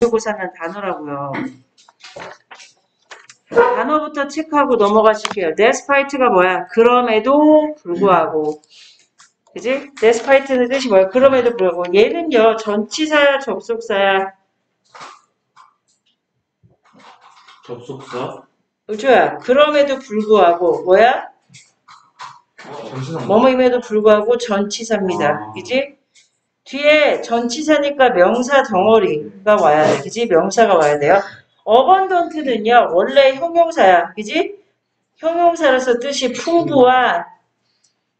모의고사는 단어라고요. 단어부터 체크하고 넘어가실게요. despite가 뭐야? 그럼에도 불구하고. 그지? despite는 뜻이 뭐야? 그럼에도 불구하고. 얘는요, 전치사야, 접속사야. 접속사? 우주야, 그럼에도 불구하고, 뭐야? 잠시만. 뭐뭐임에도 불구하고 전치사입니다. 아. 그지? 뒤에 전치사니까 명사 덩어리가 와야 돼. 그지? 명사가 와야 돼요. 어번던트는요, 원래 형용사야. 그지? 형용사로서 뜻이 풍부한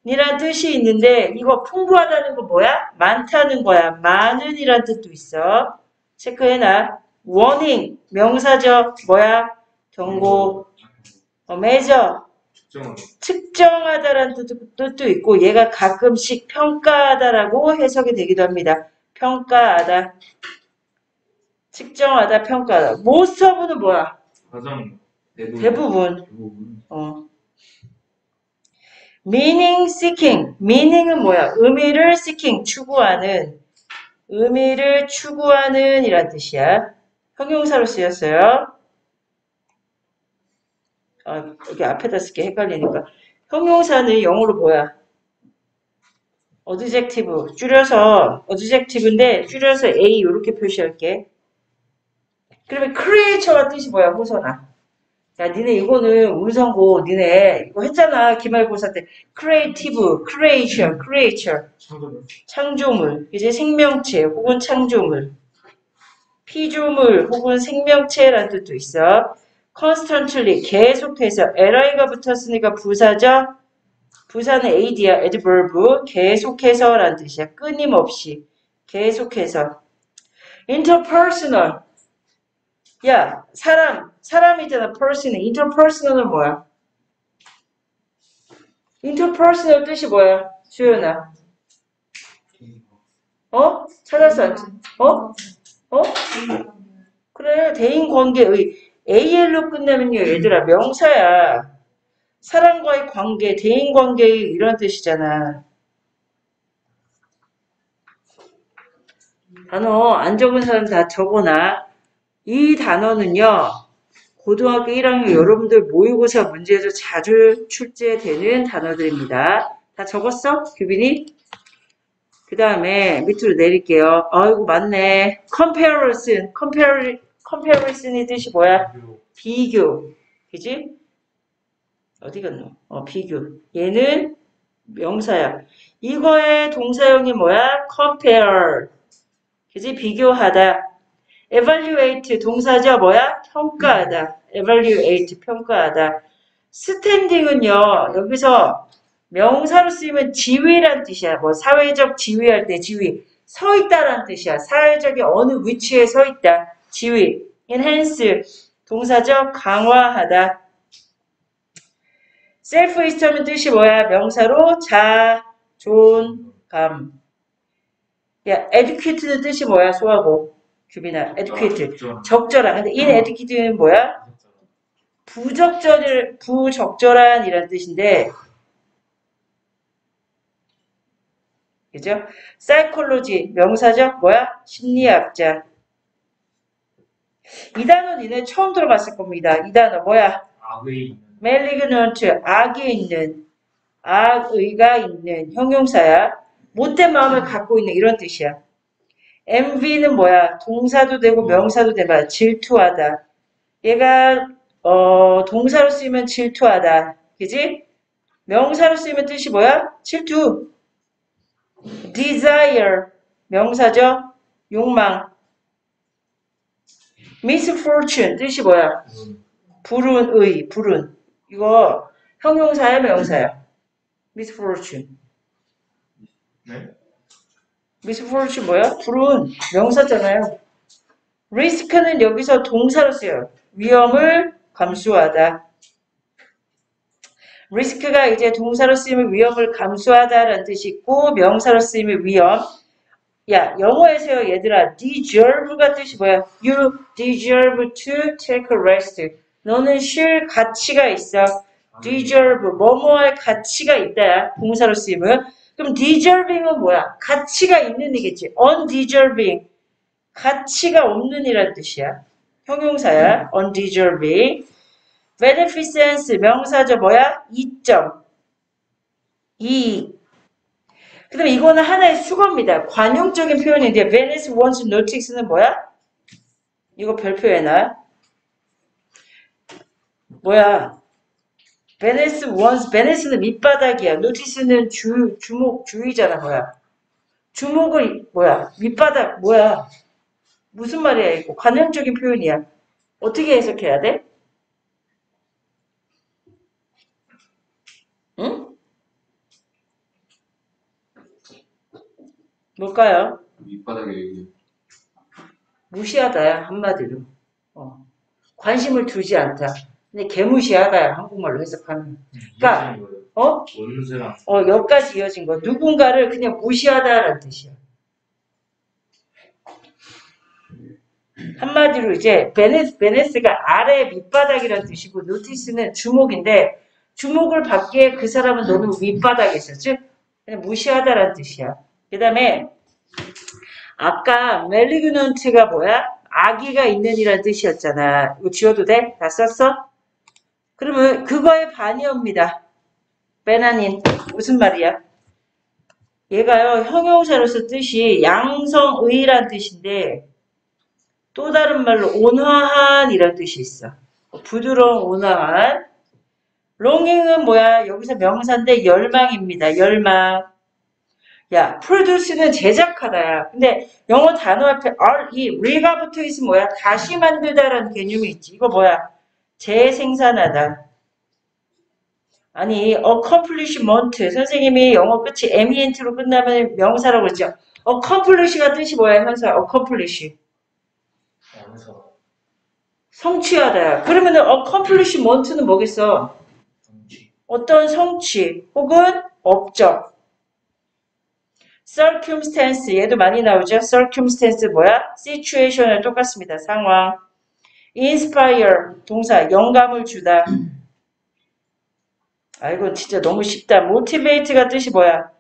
이란 뜻이 있는데 이거 풍부하다는 거 뭐야? 많다는 거야. 많은 이란 뜻도 있어. 체크해놔. warning 명사죠. 뭐야? 경고. 어, measure 측정하다. 측정하다라는 뜻- 뜻도 있고 얘가 가끔씩 평가하다라고 해석이 되기도 합니다. 평가하다. 측정하다, 평가하다. most of는 뭐야? 가장 대부분. 대부분. 대부분. 어. meaning seeking. meaning은 뭐야? 의미를 seeking, 추구하는. 의미를 추구하는 이란 뜻이야. 형용사로 쓰였어요. 아, 여기 앞에다 쓸게 헷갈리니까. 형용사는 영어로 뭐야? Adjective. 줄여서, adjective인데, 줄여서 A 이렇게 표시할게. 그러면 creature가 뜻이 뭐야, 호선아? 야, 니네 이거는 운성고, 니네 이거 했잖아, 기말고사 때. creative, creation, creature. 창조물. 창조물, 이제 생명체 혹은 창조물. 피조물 혹은 생명체라는 뜻도 있어. Constantly, 계속해서. ly가 붙었으니까 부사죠? 부사는 ad야, adverb. 계속해서라는 뜻이야. 끊임없이. 계속해서. interpersonal. 야, 사람, 사람이잖아, person. interpersonal은 뭐야? interpersonal 뜻이 뭐야? 수연아. 어? 찾았어? 어? 어? 그래, 대인관계의 AL로 끝나면요, 얘들아, 명사야. 사람과의 관계, 대인관계의 이런 뜻이잖아. 단어 안 적은 사람 다 적어놔. 이 단어는요, 고등학교 1학년 여러분들 모의고사 문제에서 자주 출제되는 단어들입니다. 다 적었어? 규빈이? 그 다음에 밑으로 내릴게요. 아이고, 맞네. comparison. compare, comparison이 뜻이 뭐야? 비교. 그지? 어디 갔노? 어, 비교. 얘는 명사야. 이거의 동사형이 뭐야? compare. 그지? 비교하다. evaluate. 동사죠? 뭐야? 평가하다. evaluate. 평가하다. standing은요, 여기서 명사로 쓰이면 지위란 뜻이야. 뭐 사회적 지위할 때 지위. 서 있다란 뜻이야. 사회적인 어느 위치에 서 있다. 지위. enhance. 동사적 강화하다. self esteem은 뜻이 뭐야? 명사로 자, 존감. 야, educate는 뜻이 뭐야? 소하고. 규빈아, educate. 적절한. 근데 inadequate는 뭐야? 부적절, 부적절한 이란 뜻인데, 그죠? psychology, 명사적, 뭐야? 심리학자. 이 단어 니네 처음 들어봤을 겁니다. 이 단어 뭐야? 악의 malignant, 악이 있는, 악의가 있는 형용사야. 못된 마음을 갖고 있는 이런 뜻이야. envy는 뭐야? 동사도 되고 명사도 되봐. 질투하다. 얘가 어, 동사로 쓰이면 질투하다. 그지? 명사로 쓰이면 뜻이 뭐야? 질투. desire 명사죠? 욕망. Misfortune 뜻이 뭐야? 불운 의, 불운. 이거 형용사야, 명사야? misfortune. 네? misfortune 뭐야? 불운. 명사잖아요. risk는 여기서 동사로 쓰여요. 위험을 감수하다. 리스크가 이제 동사로 쓰이면 위험을 감수하다라는 뜻이 있고 명사로 쓰이면 위험. 야, 영어에서요, 얘들아, deserve가 뜻이 뭐야? You deserve to take a rest. 너는 쉴 가치가 있어. deserve, 뭐뭐 할 가치가 있다. 동사로 쓰이면. 그럼 deserving은 뭐야? 가치가 있는 이겠지. undeserving. 가치가 없는 이란 뜻이야. 형용사야. undeserving. beneficence 명사죠 뭐야? 이점. 이. 그 다음에 이거는 하나의 숙어입니다. 관용적인 표현인데 beneath one's notice는 뭐야? 이거 별표 해놔. 뭐야? Beneath one's beneath는 밑바닥이야. Notice는 주 주목 주의잖아 뭐야. 주목을 뭐야 밑바닥 뭐야 무슨 말이야 이거 관용적인 표현이야. 어떻게 해석해야 돼? 뭘까요? 밑바닥에 여기 무시하다야 한마디로. 어. 관심을 두지 않다. 근데 개무시하다야 한국말로 해석하면. 그러니까. 어? 어, 여기까지 이어진 거. 누군가를 그냥 무시하다라는 뜻이야. 한마디로 이제 베네스, 베네스가 아래 밑바닥이라는 뜻이고 노티스는 주목인데 주목을 받기에 그 사람은 너무 밑바닥에 있어. 즉 그냥 무시하다라는 뜻이야. 그 다음에 아까 멜리그넌트가 뭐야? 아기가 있는 이라는 뜻이었잖아. 이거 지워도 돼? 다 썼어? 그러면 그거의 반이옵니다. 베나닌 무슨 말이야? 얘가요 형용사로서 뜻이 양성의란 뜻인데 또 다른 말로 온화한 이란 뜻이 있어. 부드러운 온화한. longing은 뭐야? 여기서 명사인데 열망입니다. 열망. 야, produce는 제작하다야. 근데 영어 단어 앞에 re, re가 붙어 있으면 뭐야? 다시 만들다라는 개념이 있지. 이거 뭐야? 재생산하다. 아니, accomplishment. 선생님이 영어 끝이 ment로 끝나면 명사라고 그랬죠. accomplish가 뜻이 뭐야? 현사 accomplish. 양서 성취하다야. 그러면은 accomplishment는 뭐겠어? 정치 어떤 성취 혹은 업적. Circumstance 얘도 많이 나오죠. circumstance 뭐야? situation을 똑같습니다. 상황. inspire 동사 영감을 주다. 아이고 진짜 너무 쉽다. motivate가 뜻이 뭐야?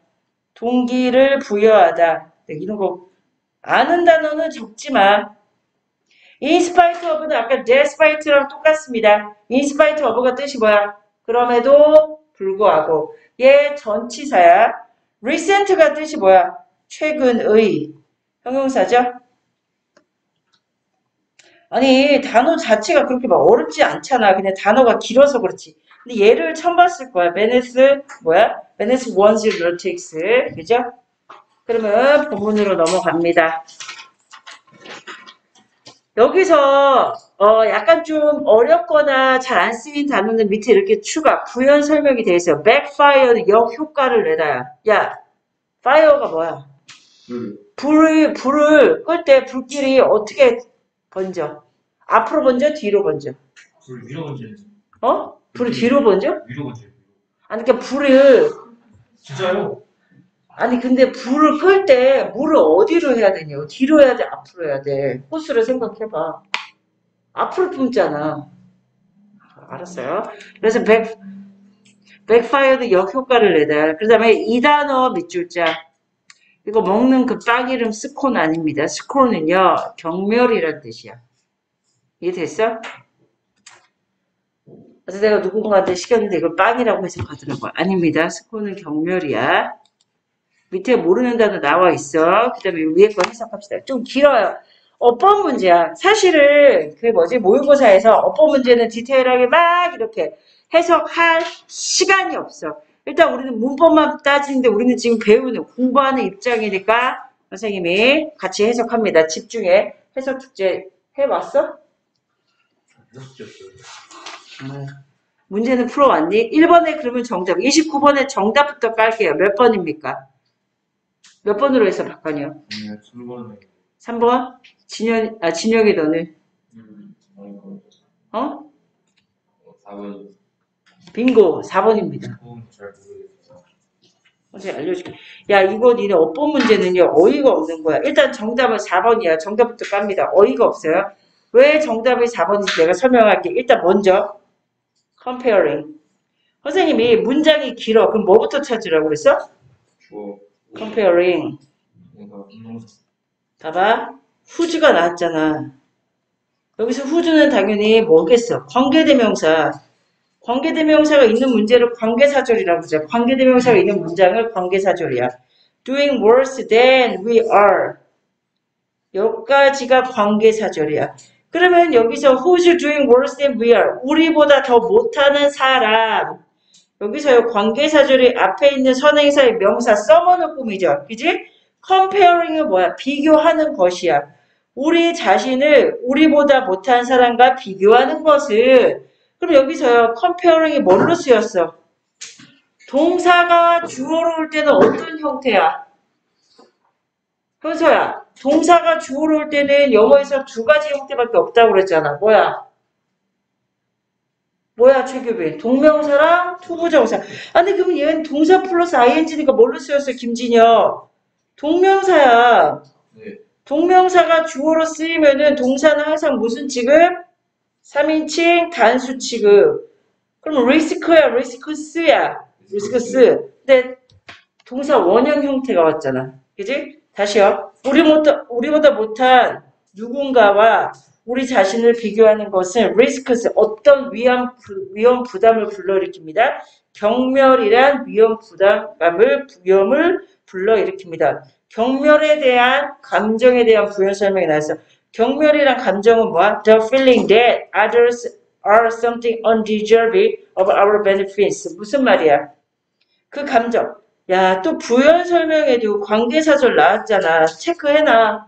동기를 부여하다. 네, 이런 거 아는 단어는 적지만 in spite of는 아까 despite랑 똑같습니다. spite of가 뜻이 뭐야? 그럼에도 불구하고 얘 전치사야. Recent가 뜻이 뭐야? 최근의 형용사죠? 아니 단어 자체가 그렇게 막 어렵지 않잖아. 그냥 단어가 길어서 그렇지. 근데 얘를 처음 봤을 거야. Beneath 뭐야? Beneath one's notice 그죠? 그러면 본문으로 넘어갑니다. 여기서 어, 약간 좀 어렵거나 잘 안 쓰인 단어는 밑에 이렇게 추가 부연 설명이 돼 있어요. backfire는 역효과를 내다야. 야, fire가 뭐야? 불 불을 불을 끌 때 불길이 어떻게 번져? 앞으로 번져? 뒤로 번져? 불 위로 건지는 어? 불이 뒤로 번져? 위로 건지 아니 그러니까 불을 진짜요? 아니 근데 불을 끌 때 물을 어디로 해야 되냐고 뒤로 해야 돼 앞으로 해야 돼 코스를 생각해봐 앞으로 뿜잖아. 알았어요. 그래서 백 백파이어도 역효과를 내다. 그 다음에 이 단어 밑줄자. 이거 먹는 그빵 이름 스콘 아닙니다. 스콘은요 경멸이란 뜻이야. 이해됐어? 그래서 내가 누군가한테 시켰는데 이걸 빵이라고 해석하더라고요 아닙니다. 스콘은 경멸이야. 밑에 모르는 단어 나와 있어. 그 다음에 위에 거 해석합시다. 좀 길어요. 어법 문제야. 사실은 그 뭐지 모의고사에서 어법 문제는 디테일하게 막 이렇게 해석할 시간이 없어. 일단 우리는 문법만 따지는데 우리는 지금 배우는 공부하는 입장이니까 선생님이 같이 해석합니다. 집중해. 해석 축제 해봤어? 해석지였어요 문제는 풀어왔니? 1번에 그러면 정답. 29번에 정답부터 깔게요. 몇 번입니까? 몇 번으로 해서 바꿔요? 아니야 3번에 3번? 진현, 아, 진혁이 너는? 음 어? 4번 빙고. 4번입니다. 그건 잘 모르겠어요 선생님 알려줄게. 야, 이거 니네 어법 문제는요, 어이가 없는 거야. 일단 정답은 4번이야. 정답부터 깝니다. 어이가 없어요. 왜 정답이 4번인지 내가 설명할게. 일단 먼저, comparing. 선생님이 문장이 길어. 그럼 뭐부터 찾으라고 그랬어? comparing. 봐봐. who's가 나왔잖아. 여기서 who's는 당연히 뭐겠어? 관계대명사. 관계대명사가 있는 문제를 관계사절이라고 그러죠. 관계대명사가 있는 문장을 관계사절이야. doing worse than we are. 여기까지가 관계사절이야. 그러면 여기서 who's doing worse than we are? 우리보다 더 못하는 사람. 여기서 관계사절이 앞에 있는 선행사의 명사 써머는 꿈이죠. 그지? Comparing은 뭐야? 비교하는 것이야. 우리 자신을 우리보다 못한 사람과 비교하는 것을 그럼 여기서요. comparing이 뭘로 쓰였어? 동사가 주어로 올 때는 어떤 형태야? 현서야, 동사가 주어로 올 때는 영어에서 두 가지 형태밖에 없다고 그랬잖아. 뭐야? 뭐야, 최규빈? 동명사랑 투부정사. 아니, 그럼 얘는 동사 플러스 ing니까 뭘로 쓰였어, 김진혁? 동명사야. 네. 동명사가 주어로 쓰이면은 동사는 항상 무슨 취급? 3인칭 단수 취급. 그럼 risk야, risks야. Risks. 근데 동사 원형 형태가 왔잖아. 그지? 다시요. 우리보다, 우리보다 못한 누군가와 우리 자신을 비교하는 것은 risks, 어떤 위험, 부- 위험 부담을 불러일으킵니다. 경멸이란 위험 부담감을, 위험을 불러일으킵니다. 경멸에 대한 감정에 대한 부연 설명이 나왔어. 경멸이란 감정은 뭐야? The feeling that others are something undeserving of our benefits. 무슨 말이야? 그 감정. 야, 또 부연 설명에도 관계사절 나왔잖아. 체크해놔.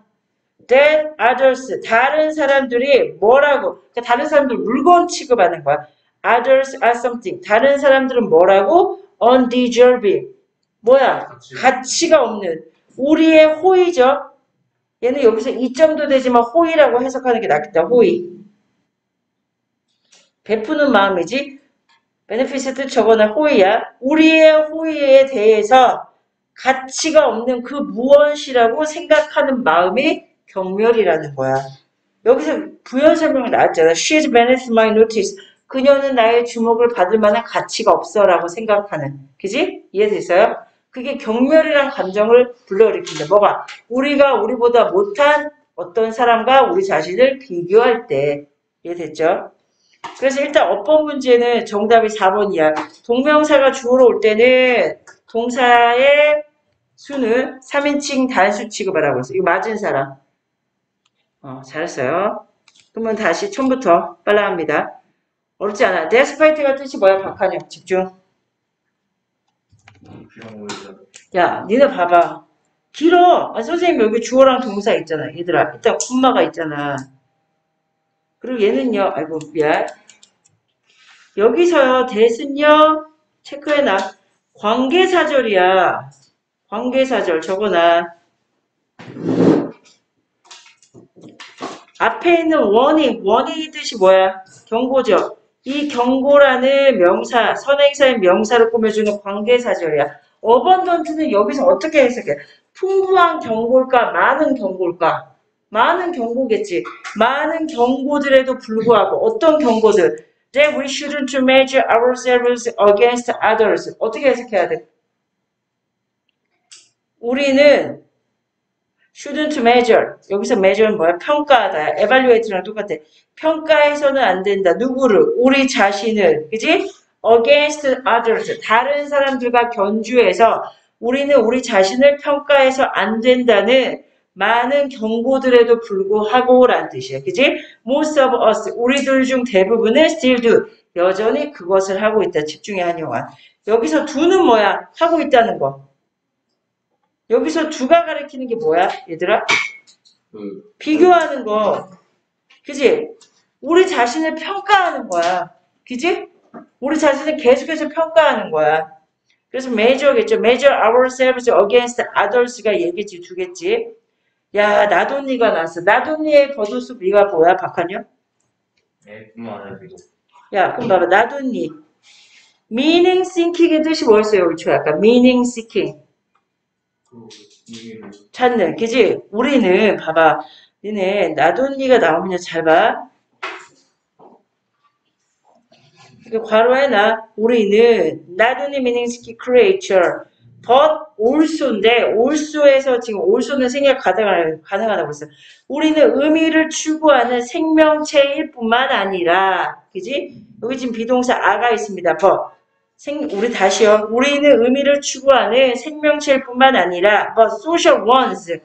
That others, 다른 사람들이 뭐라고, 그러니까 다른 사람들 물건 취급하는 거야. Others are something. 다른 사람들은 뭐라고? Undeserving. 뭐야? 가치가 없는 우리의 호의죠. 얘는 여기서 이점도 되지만 호의라고 해석하는 게 낫겠다. 호의. 베푸는 마음이지. 베네피스 뜻 적어놔 호의야. 우리의 호의에 대해서 가치가 없는 그 무엇이라고 생각하는 마음이 경멸이라는 거야. 여기서 부연 설명이 나왔잖아. She's beneath my notice. 그녀는 나의 주목을 받을 만한 가치가 없어라고 생각하는. 그지? 이해됐어요? 그게 경멸이란 감정을 불러일으킨다. 뭐가? 우리가 우리보다 못한 어떤 사람과 우리 자신을 비교할 때. 이해됐죠? 그래서 일단 어법 문제는 정답이 4번이야. 동명사가 주어로 올 때는 동사의 수는 3인칭 단수 취급을 하고 있어. 이거 맞은 사람. 어, 잘했어요. 그러면 다시 처음부터 빨라 합니다. 어렵지 않아. 데스파이트가 뜻이 뭐야, 박한영? 집중. 야, 니네 봐봐. 길어. 아, 선생님 여기 주어랑 동사 있잖아. 얘들아. 일단 콤마가 있잖아. 그리고 얘는요. 아이고 미안. 여기서요. 대신요. 체크해놔. 관계사절이야. 관계사절 적어놔. 앞에 있는 원인, 원인이 뜻이 뭐야? 경고죠. 이 경고라는 명사, 선행사의 명사를 꾸며주는 관계사절이야. 어번던트는 여기서 어떻게 해석해? 풍부한 경고일까? 많은 경고일까? 많은 경고겠지. 많은 경고들에도 불구하고 어떤 경고들? That we shouldn't measure ourselves against others. 어떻게 해석해야 돼? 우리는 shouldn't measure. 여기서 measure는 뭐야? 평가하다. evaluate랑 똑같아. 평가해서는 안 된다. 누구를? 우리 자신을. 그지? Against others. 다른 사람들과 견주해서 우리는 우리 자신을 평가해서 안 된다는 많은 경고들에도 불구하고 라는 뜻이야. 그지? Most of us. 우리들 중 대부분은 still do. 여전히 그것을 하고 있다. 집중해 한영아. 여기서 do는 뭐야? 하고 있다는 거. 여기서 두가 가리키는 게 뭐야? 얘들아? 그 비교하는 거. 그지? 우리 자신을 평가하는 거야. 그지? 우리 자신을 계속해서 평가하는 거야. 그래서 measure겠죠. measure ourselves against others가 얘기지 두겠지. 야, 나돈니가 나왔어. 나돈니의 버도수 미가 뭐야, 박한요? 네, 그리고 야, 그럼 봐봐. 나돈니. meaning seeking의 뜻이 뭐였어요, 우리 약간 meaning seeking. 그 찾는, 그지? 우리는, 봐봐. 니네, 나돈니가 나오면 잘 봐. 이거 괄호해놔. 우리는, 나돈니 meaning seeking creature. but also인데 also에서 지금 also는 생략 가능하- 가능하다고 했어요. 우리는 의미를 추구하는 생명체일 뿐만 아니라 그지? 여기 지금 비동사 아가 있습니다. but 생, 우리 다시요. 우리는 의미를 추구하는 생명체일 뿐만 아니라 but social ones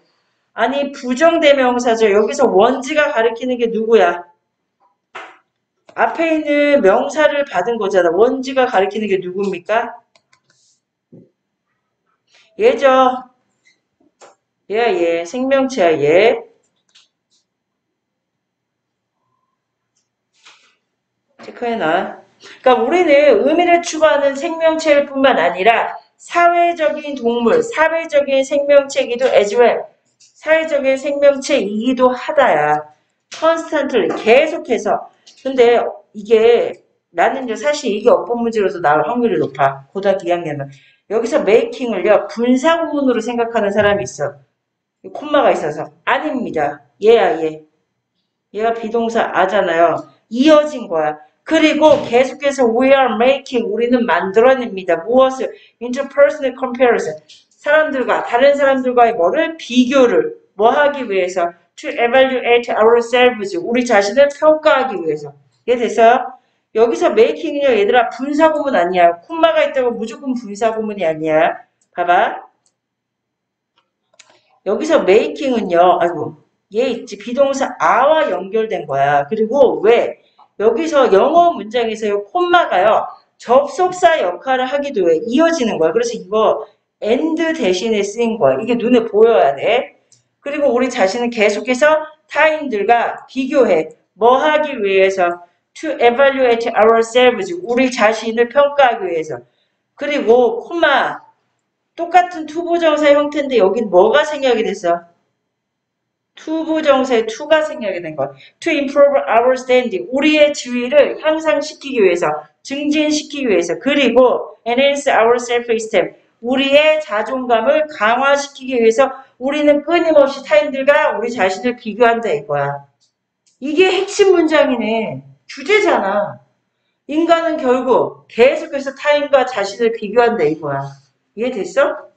아니 부정대명사죠. 여기서 원지가 가리키는 게 누구야? 앞에 있는 명사를 받은 거잖아. 원지가 가리키는 게 누굽니까? 얘죠. 얘야 얘. 생명체야 얘. 체크해놔. 그러니까 우리는 의미를 추구하는 생명체일 뿐만 아니라 사회적인 동물, 사회적인 생명체이기도 as well. 사회적인 생명체이기도 하다야. Constantly 계속해서. 근데 이게 나는 이제 사실 이게 어법 문제로서 나올 확률이 높아. 고등학교 2학년은. 여기서 making을요 분사 구문으로 생각하는 사람이 있어. 콤마가 있어서 아닙니다. 얘야 얘. 얘가 비동사 아잖아요. 이어진 거야. 그리고 계속해서 we are making 우리는 만들어냅니다. 무엇을 interpersonal comparison 사람들과 다른 사람들과의 뭐를 비교를 뭐 하기 위해서 to evaluate ourselves 우리 자신을 평가하기 위해서 이해됐어요? 여기서 making은요 얘들아 분사구문 아니야. 콤마가 있다고 무조건 분사구문이 아니야. 봐봐. 여기서 making은요 아이고 얘 있지 비동사 아와 연결된 거야. 그리고 왜 여기서 영어 문장에서 요 콤마가요 접속사 역할을 하기도 해 이어지는 거야. 그래서 이거 and 대신에 쓰인 거야. 이게 눈에 보여야 돼. 그리고 우리 자신은 계속해서 타인들과 비교해. 뭐 하기 위해서? to evaluate ourselves. 우리 자신을 평가하기 위해서. 그리고 콤마 똑같은 to부정사 형태인데 여긴 뭐가 생략이 됐어? to부정사의 to가 생략이 된 거야. to improve our standing. 우리의 지위를 향상시키기 위해서, 증진시키기 위해서, 그리고 enhance our self-esteem. 우리의 자존감을 강화시키기 위해서 우리는 끊임없이 타인들과 우리 자신을 비교한다 이거야. 이게 핵심 문장이네. 주제잖아. 인간은 결국 계속해서 타인과 자신을 비교한다 이거야. 이해됐어?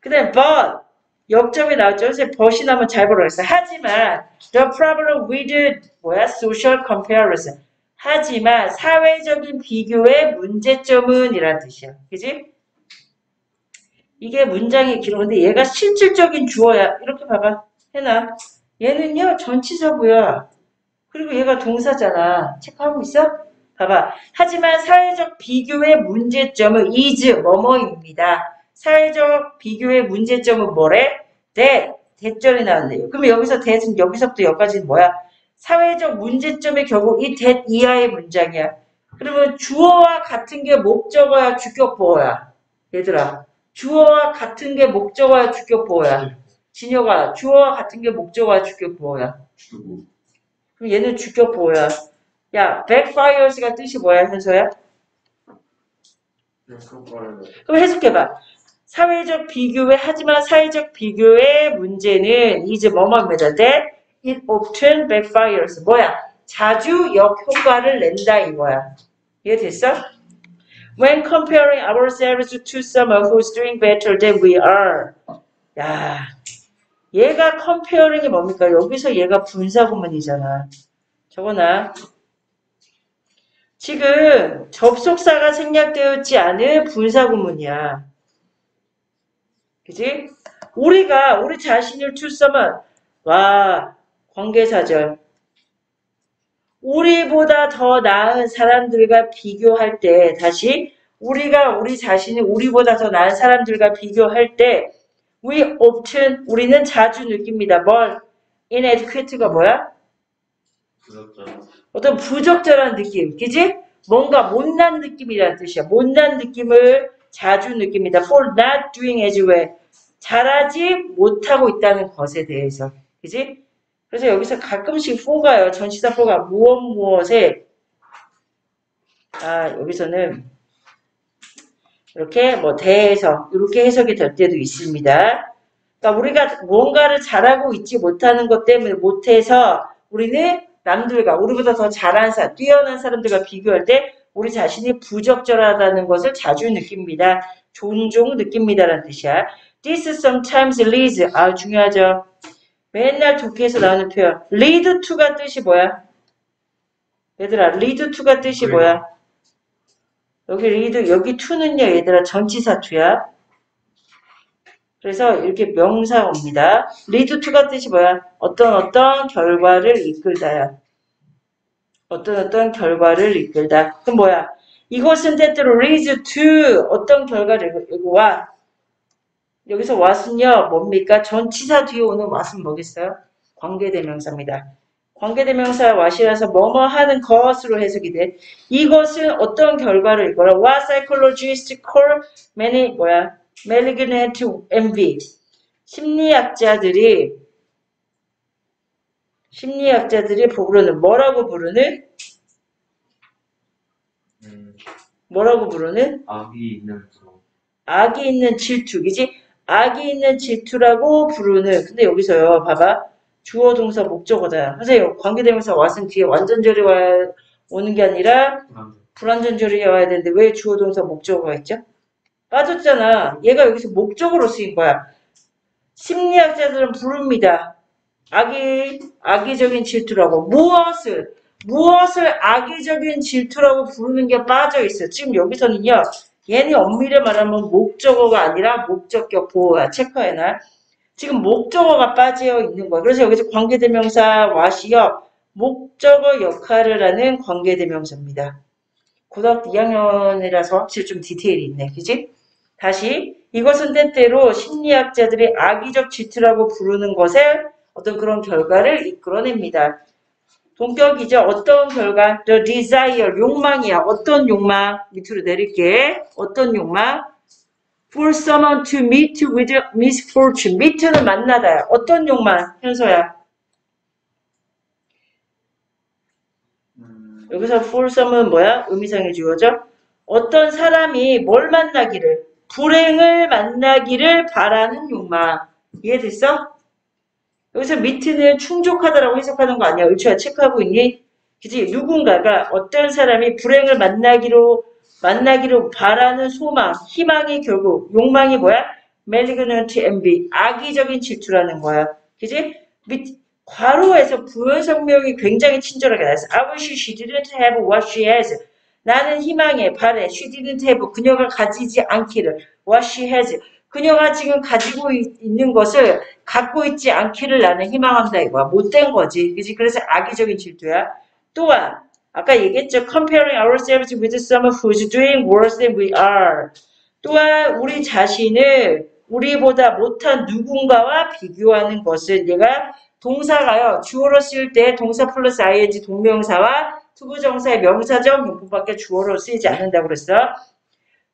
그 다음에 but 역점이 나왔죠. 그래서 but이 나면 잘 보라했어. 하지만 the problem with 뭐야? social comparison. 하지만 사회적인 비교의 문제점은 이란 뜻이야. 그지? 이게 길어. 근데 얘가 실질적인 주어야. 이렇게 봐봐. 해놔. 얘는요, 전치사고야. 그리고 얘가 동사잖아. 체크하고 있어? 봐봐. 하지만 사회적 비교의 문제점은 is 뭐뭐입니다. 사회적 비교의 문제점은 뭐래? that. 대절이 나왔네요. 그러면 여기서 that은 여기서부터 여기까지는 뭐야? 사회적 문제점의 경우 이 that 이하의 문장이야. 그러면 주어와 같은 게 목적어야 주격 보어야. 얘들아. 주어와 같은 게 목적어야 주격 보어야. 진혁아. 주어와 같은 게 목적어야 주격 보어야. 주고 그럼 얘는 주격 보어야. 야, backfires가 뜻이 뭐야, 현서야? 그럼 해석해봐. 사회적 비교의 하지만 사회적 비교의 문제는 이제 뭐뭐입니다. that it often backfires. 뭐야? 자주 역효과를 낸다 이거야. 이해됐어? When comparing ourselves to someone who's doing better than we are. 야, 얘가 comparing이 뭡니까? 여기서 얘가 분사구문이잖아. 저거나. 지금 접속사가 생략되었지 않은 분사구문이야. 그지? 우리가 우리 자신을 투썸은 와 관계사절 우리보다 더 나은 사람들과 비교할 때 다시 우리가 우리 자신을 우리보다 더 나은 사람들과 비교할 때 we often 우리는 자주 느낍니다. 뭘? inadequate가 뭐야? 부럽잖아 어떤 부적절한 느낌, 그지? 뭔가 못난 느낌이라는 뜻이야. 못난 느낌을 자주 느낍니다. For not doing as well. 잘하지 못하고 있다는 것에 대해서. 그지? 그래서 여기서 가끔씩 for가요. 전치사 for가 무엇 무엇에 아 여기서는 이렇게 뭐 대해서 이렇게 해석이 될 때도 있습니다. 그러니까 우리가 뭔가를 잘하고 있지 못하는 것 때문에 못해서 우리는 남들과 우리보다 더 잘한 사람, 뛰어난 사람들과 비교할 때 우리 자신이 부적절하다는 것을 자주 느낍니다. 종종 느낍니다라는 뜻이야. This sometimes leads. 아, 중요하죠. 맨날 독해에서 나오는 표현. lead to가 뜻이 뭐야? 얘들아, lead to가 뜻이 뭐야? 여기 lead, 여기 to는요, 얘들아, 전치사 to야. 그래서 이렇게 명사 옵니다. lead to가 뜻이 뭐야? 어떤 어떤 결과를 이끌다야. 어떤 어떤 결과를 이끌다. 그럼 뭐야? 이것은 때때로 leads to 어떤 결과를 이거 와. 여기서 what은요 뭡니까? 전치사 뒤에 오는 what은 뭐겠어요? 관계대명사입니다. 관계대명사 what이라서 뭐뭐 하는 것으로 해석이 돼. 이것은 어떤 결과를 이거라. What psychologists call many 뭐야? malignant envy. 심리학자들이 심리학자들이 부르는 뭐라고 부르는 음, 뭐라고 부르는 악이 있는 그런 악이 있는 질투, 그지? 악이 있는 질투라고 부르는. 근데 여기서요, 봐봐. 주어 동사 목적어다. 선생님, 관계대명사 왔은 뒤에 완전절이 와야 오는 게 아니라. 불완전절이 와야 되는데 왜 주어 동사 목적어가 있죠? 빠졌잖아. 얘가 여기서 목적으로 쓰인 거야. 심리학자들은 부릅니다. 악이, 악의적인 질투라고. 무엇을, 무엇을 악의적인 질투라고 부르는 게 빠져 있어. 지금 여기서는요, 얘는 엄밀히 말하면 목적어가 아니라 목적격 보호야. 체크해놔. 지금 목적어가 빠져 있는 거야. 그래서 여기서 관계대명사 와시요 목적어 역할을 하는 관계대명사입니다. 고등학교 2학년이라서 확실히 좀 디테일이 있네. 그지? 다시 이것은 때때로 심리학자들이 악의적 질투라고 부르는 것에 어떤 그런 결과를 이끌어냅니다. 동격이죠. 어떤 결과? The desire, 욕망이야. 어떤 욕망? 밑으로 내릴게. 어떤 욕망? For someone to meet with misfortune. meet는 만나다야. 어떤 욕망? 현서야. 음, 여기서 for someone은 뭐야? 의미상의 주어죠. 어떤 사람이 뭘 만나기를, 불행을 만나기를 바라는 욕망. 이해됐어? 여기서 미트는 충족하다라고 해석하는 거 아니야. 을추야 체크하고 있니? 그지? 누군가가 어떤 사람이 불행을 만나기로 만나기로 바라는 소망, 희망이 결국 욕망이 뭐야? malignant envy, 악의적인 질투라는 거야. 그지? 밑 괄호에서 부연 성명이 굉장히 친절하게 나왔어. I wish she didn't have what she has. 나는 희망해, 바래. She didn't have. 그녀가 가지지 않기를. What she has. 그녀가 지금 가지고 있- 있는 것을 갖고 있지 않기를 나는 희망한다 이거야. 못된 거지. 그지? 그래서 악의적인 질투야. 또한 아까 얘기했죠. Comparing ourselves with someone who's doing worse than we are. 또한 우리 자신을 우리보다 못한 누군가와 비교하는 것은 얘가 동사가요. 주어로 쓸때 동사 플러스 ing 동명사와 to부정사의 명사적 용법밖에 주어로 쓰이지 않는다고 그랬어.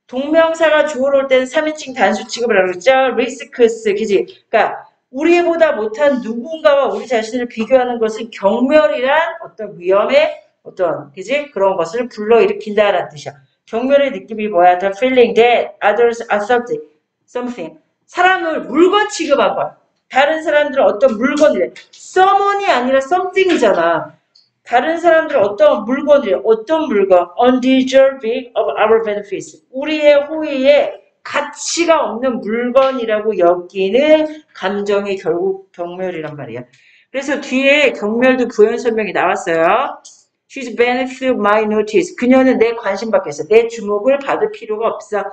동명사가 주어로 올 때는 3인칭 단수 취급을 하고 있죠. 리스크스, 그지? 그러니까 우리보다 못한 누군가와 우리 자신을 비교하는 것은 경멸이란 어떤 위험의 어떤, 그지? 그런 것을 불러일으킨다라는 뜻이야. 경멸의 느낌이 뭐야? The feeling that others are something. something. 사람을 물건 취급한 거야. 다른 사람들은 어떤 물건이래. someone이 아니라 something이잖아. 다른 사람들은 어떤 물건이래. 어떤 물건. undeserving of our benefits. 우리의 호의에 가치가 없는 물건이라고 여기는 감정이 결국 경멸이란 말이야. 그래서 뒤에 경멸도 부연 설명이 나왔어요. She's beneath my notice. 그녀는 내 관심 받겠어. 내 주목을 받을 필요가 없어.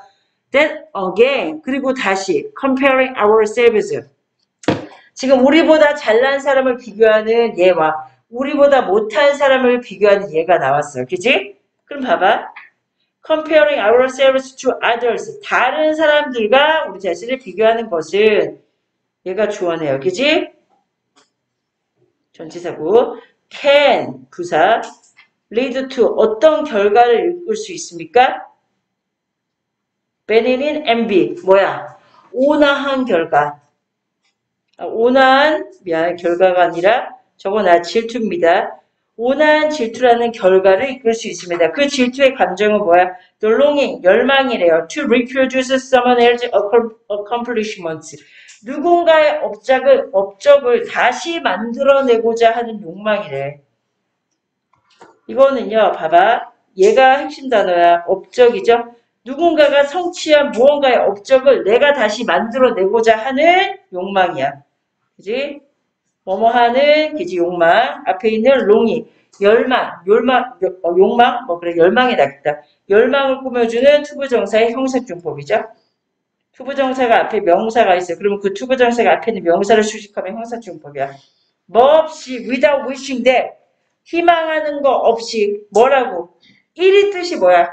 Then again. 그리고 다시 comparing ourselves. 지금 우리보다 잘난 사람을 비교하는 얘와 우리보다 못한 사람을 비교하는 얘가 나왔어. 그지? 그럼 봐봐. comparing ourselves to others. 다른 사람들과 우리 자신을 비교하는 것은 얘가 주어네요. 그지? 전치사고 can 부사 lead to 어떤 결과를 이끌 수 있습니까? benign envy 뭐야? 온화한 결과. 아, 온화한 미안 결과가 아니라 저거 나 질투입니다. 온화한 질투라는 결과를 이끌 수 있습니다. 그 질투의 감정은 뭐야? The longing, 열망이래요. To reproduce someone else's accomplishments. 누군가의 업적을, 업적을 다시 만들어내고자 하는 욕망이래. 이거는요, 봐봐. 얘가 핵심 단어야. 업적이죠. 누군가가 성취한 무언가의 업적을 내가 다시 만들어내고자 하는 욕망이야. 그지? 뭐뭐 하는, 그지? 욕망. 앞에 있는 롱이. 열망, 열망, 어, 욕망, 뭐 그래, 열망이 낫다. 열망을 꾸며주는 to부정사의 형용사적 용법이죠. to부정사가 앞에 명사가 있어요. 그러면 그 to부정사가 앞에 있는 명사를 수식하면 형용사적 용법이야. 뭐 없이, without wishing that. 희망하는 거 없이, 뭐라고? ill이 뜻이 뭐야?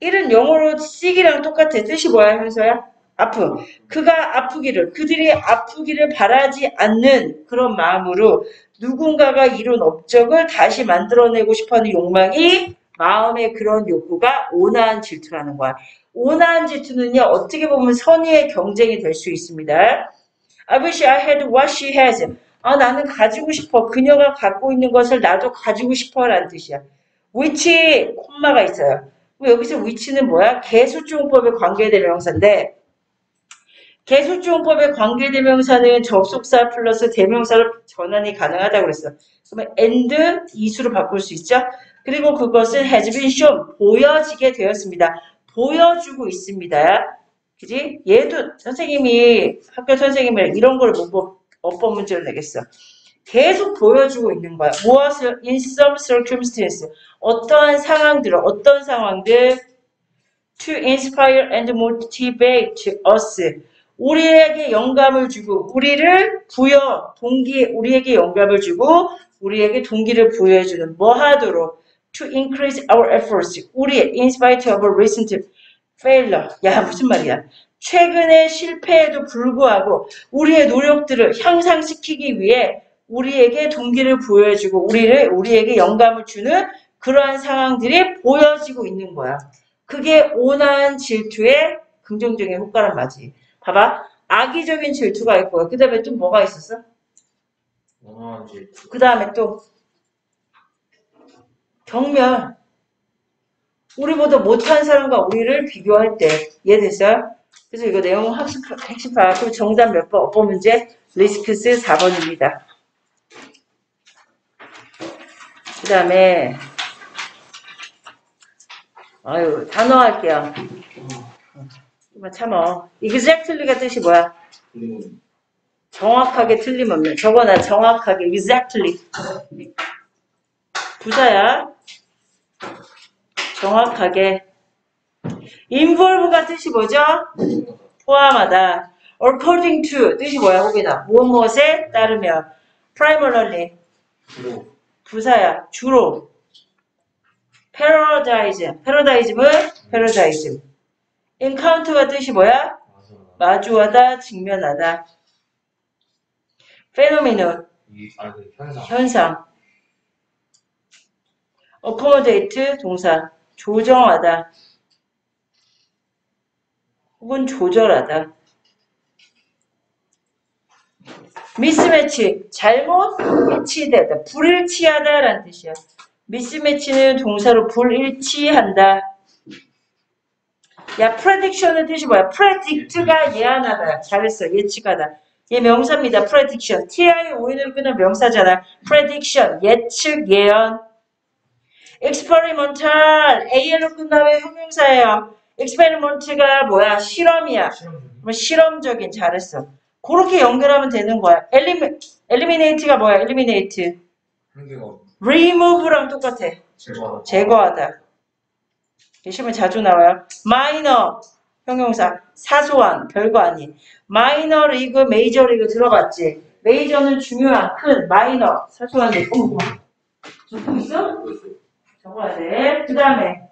ill은 영어로 sick이랑 똑같아. 뜻이 뭐야, 현서야? 아픔. 그가 아프기를, 그들이 아프기를 바라지 않는 그런 마음으로 누군가가 이룬 업적을 다시 만들어내고 싶어하는 욕망이 마음의 그런 욕구가 온화한 질투라는 거야. 온화한 질투는요, 어떻게 보면 선의의 경쟁이 될 수 있습니다. I wish I had what she has. 아, 나는 가지고 싶어. 그녀가 갖고 있는 것을 나도 가지고 싶어. 라는 뜻이야. which, 콤마가 있어요. 여기서 which는 뭐야? 개수주용법에 관계대명사인데, 개수주용법에 관계대명사는 접속사 플러스 대명사로 전환이 가능하다고 그랬어. 그러면 and, 이수로 바꿀 수 있죠? 그리고 그것은 has been shown, 보여지게 되었습니다. 보여주고 있습니다. 그지? 얘도 선생님이, 학교 선생님이 이런 걸 보고 어법 문제를 내겠어. 계속 보여주고 있는 거야. 무엇을, in some circumstance. 어떠한 상황들, 어떤 상황들, to inspire and motivate us. 우리에게 영감을 주고, 우리를 부여, 동기, 우리에게 영감을 주고, 우리에게 동기를 부여해 주는, 뭐 하도록, to increase our efforts. 우리, in spite of recent failure. 야, 무슨 말이야. 최근의 실패에도 불구하고, 우리의 노력들을 향상시키기 위해, 우리에게 동기를 부여해 주고, 우리를, 우리에게 영감을 주는 그러한 상황들이 보여지고 있는 거야. 그게 온화한 질투의 긍정적인 효과란 말이지. 봐봐. 악의적인 질투가 있고, 그 다음에 또 뭐가 있었어? 원어한 질투. 그 다음에 또 경멸. 우리보다 못한 사람과 우리를 비교할 때 이해됐어요? 그래서 이거 내용 학습, 핵심하고 정답 몇 번, 어법 문제, 리스크스 4번입니다. 그 다음에, 아유, 단어 할게요. 좀만 참어. exactly가 뜻이 뭐야? 그리고 정확하게 틀림없는. 저거나 정확하게, exactly. 부사야. 정확하게. involve가 뜻이 뭐죠? 포함하다. according to 뜻이 뭐야. 무엇 무엇에 따르며. primarily. 부사야. 주로. paradise. paradise는 paradisem. Encounter가 뜻이 뭐야? 마주하다, 직면하다. phenomenon. 이 아그 현상 현상. accommodate 동사 조정하다 혹은 조절하다. 미스매치 잘못 일치되다 불일치하다라는 뜻이야. 미스매치는 동사로 불일치한다. 야 prediction은 뜻이 뭐야? predict가 예언하다. 잘했어. 예측하다. 얘 명사입니다. prediction. ti 오인으로 끝난 명사잖아. prediction 예측 예언. experimental AL로 끝나면 형용사예요. experiment가 뭐야? 실험이야. 실험적인. 실험적인 잘했어. 그렇게 연결하면 되는 거야. 엘리미네이트가 뭐야? 없- remove랑 똑같아. 제거하다 제거하다. 이 시험에 자주 나와요. 마이너 형용사 사소한 별거 아닌 마이너 리그 메이저 리그 들어봤지? 메이저는 중요한 큰 마이너 사소한 데 어머 적고 있어? 적어야 돼. 그 다음에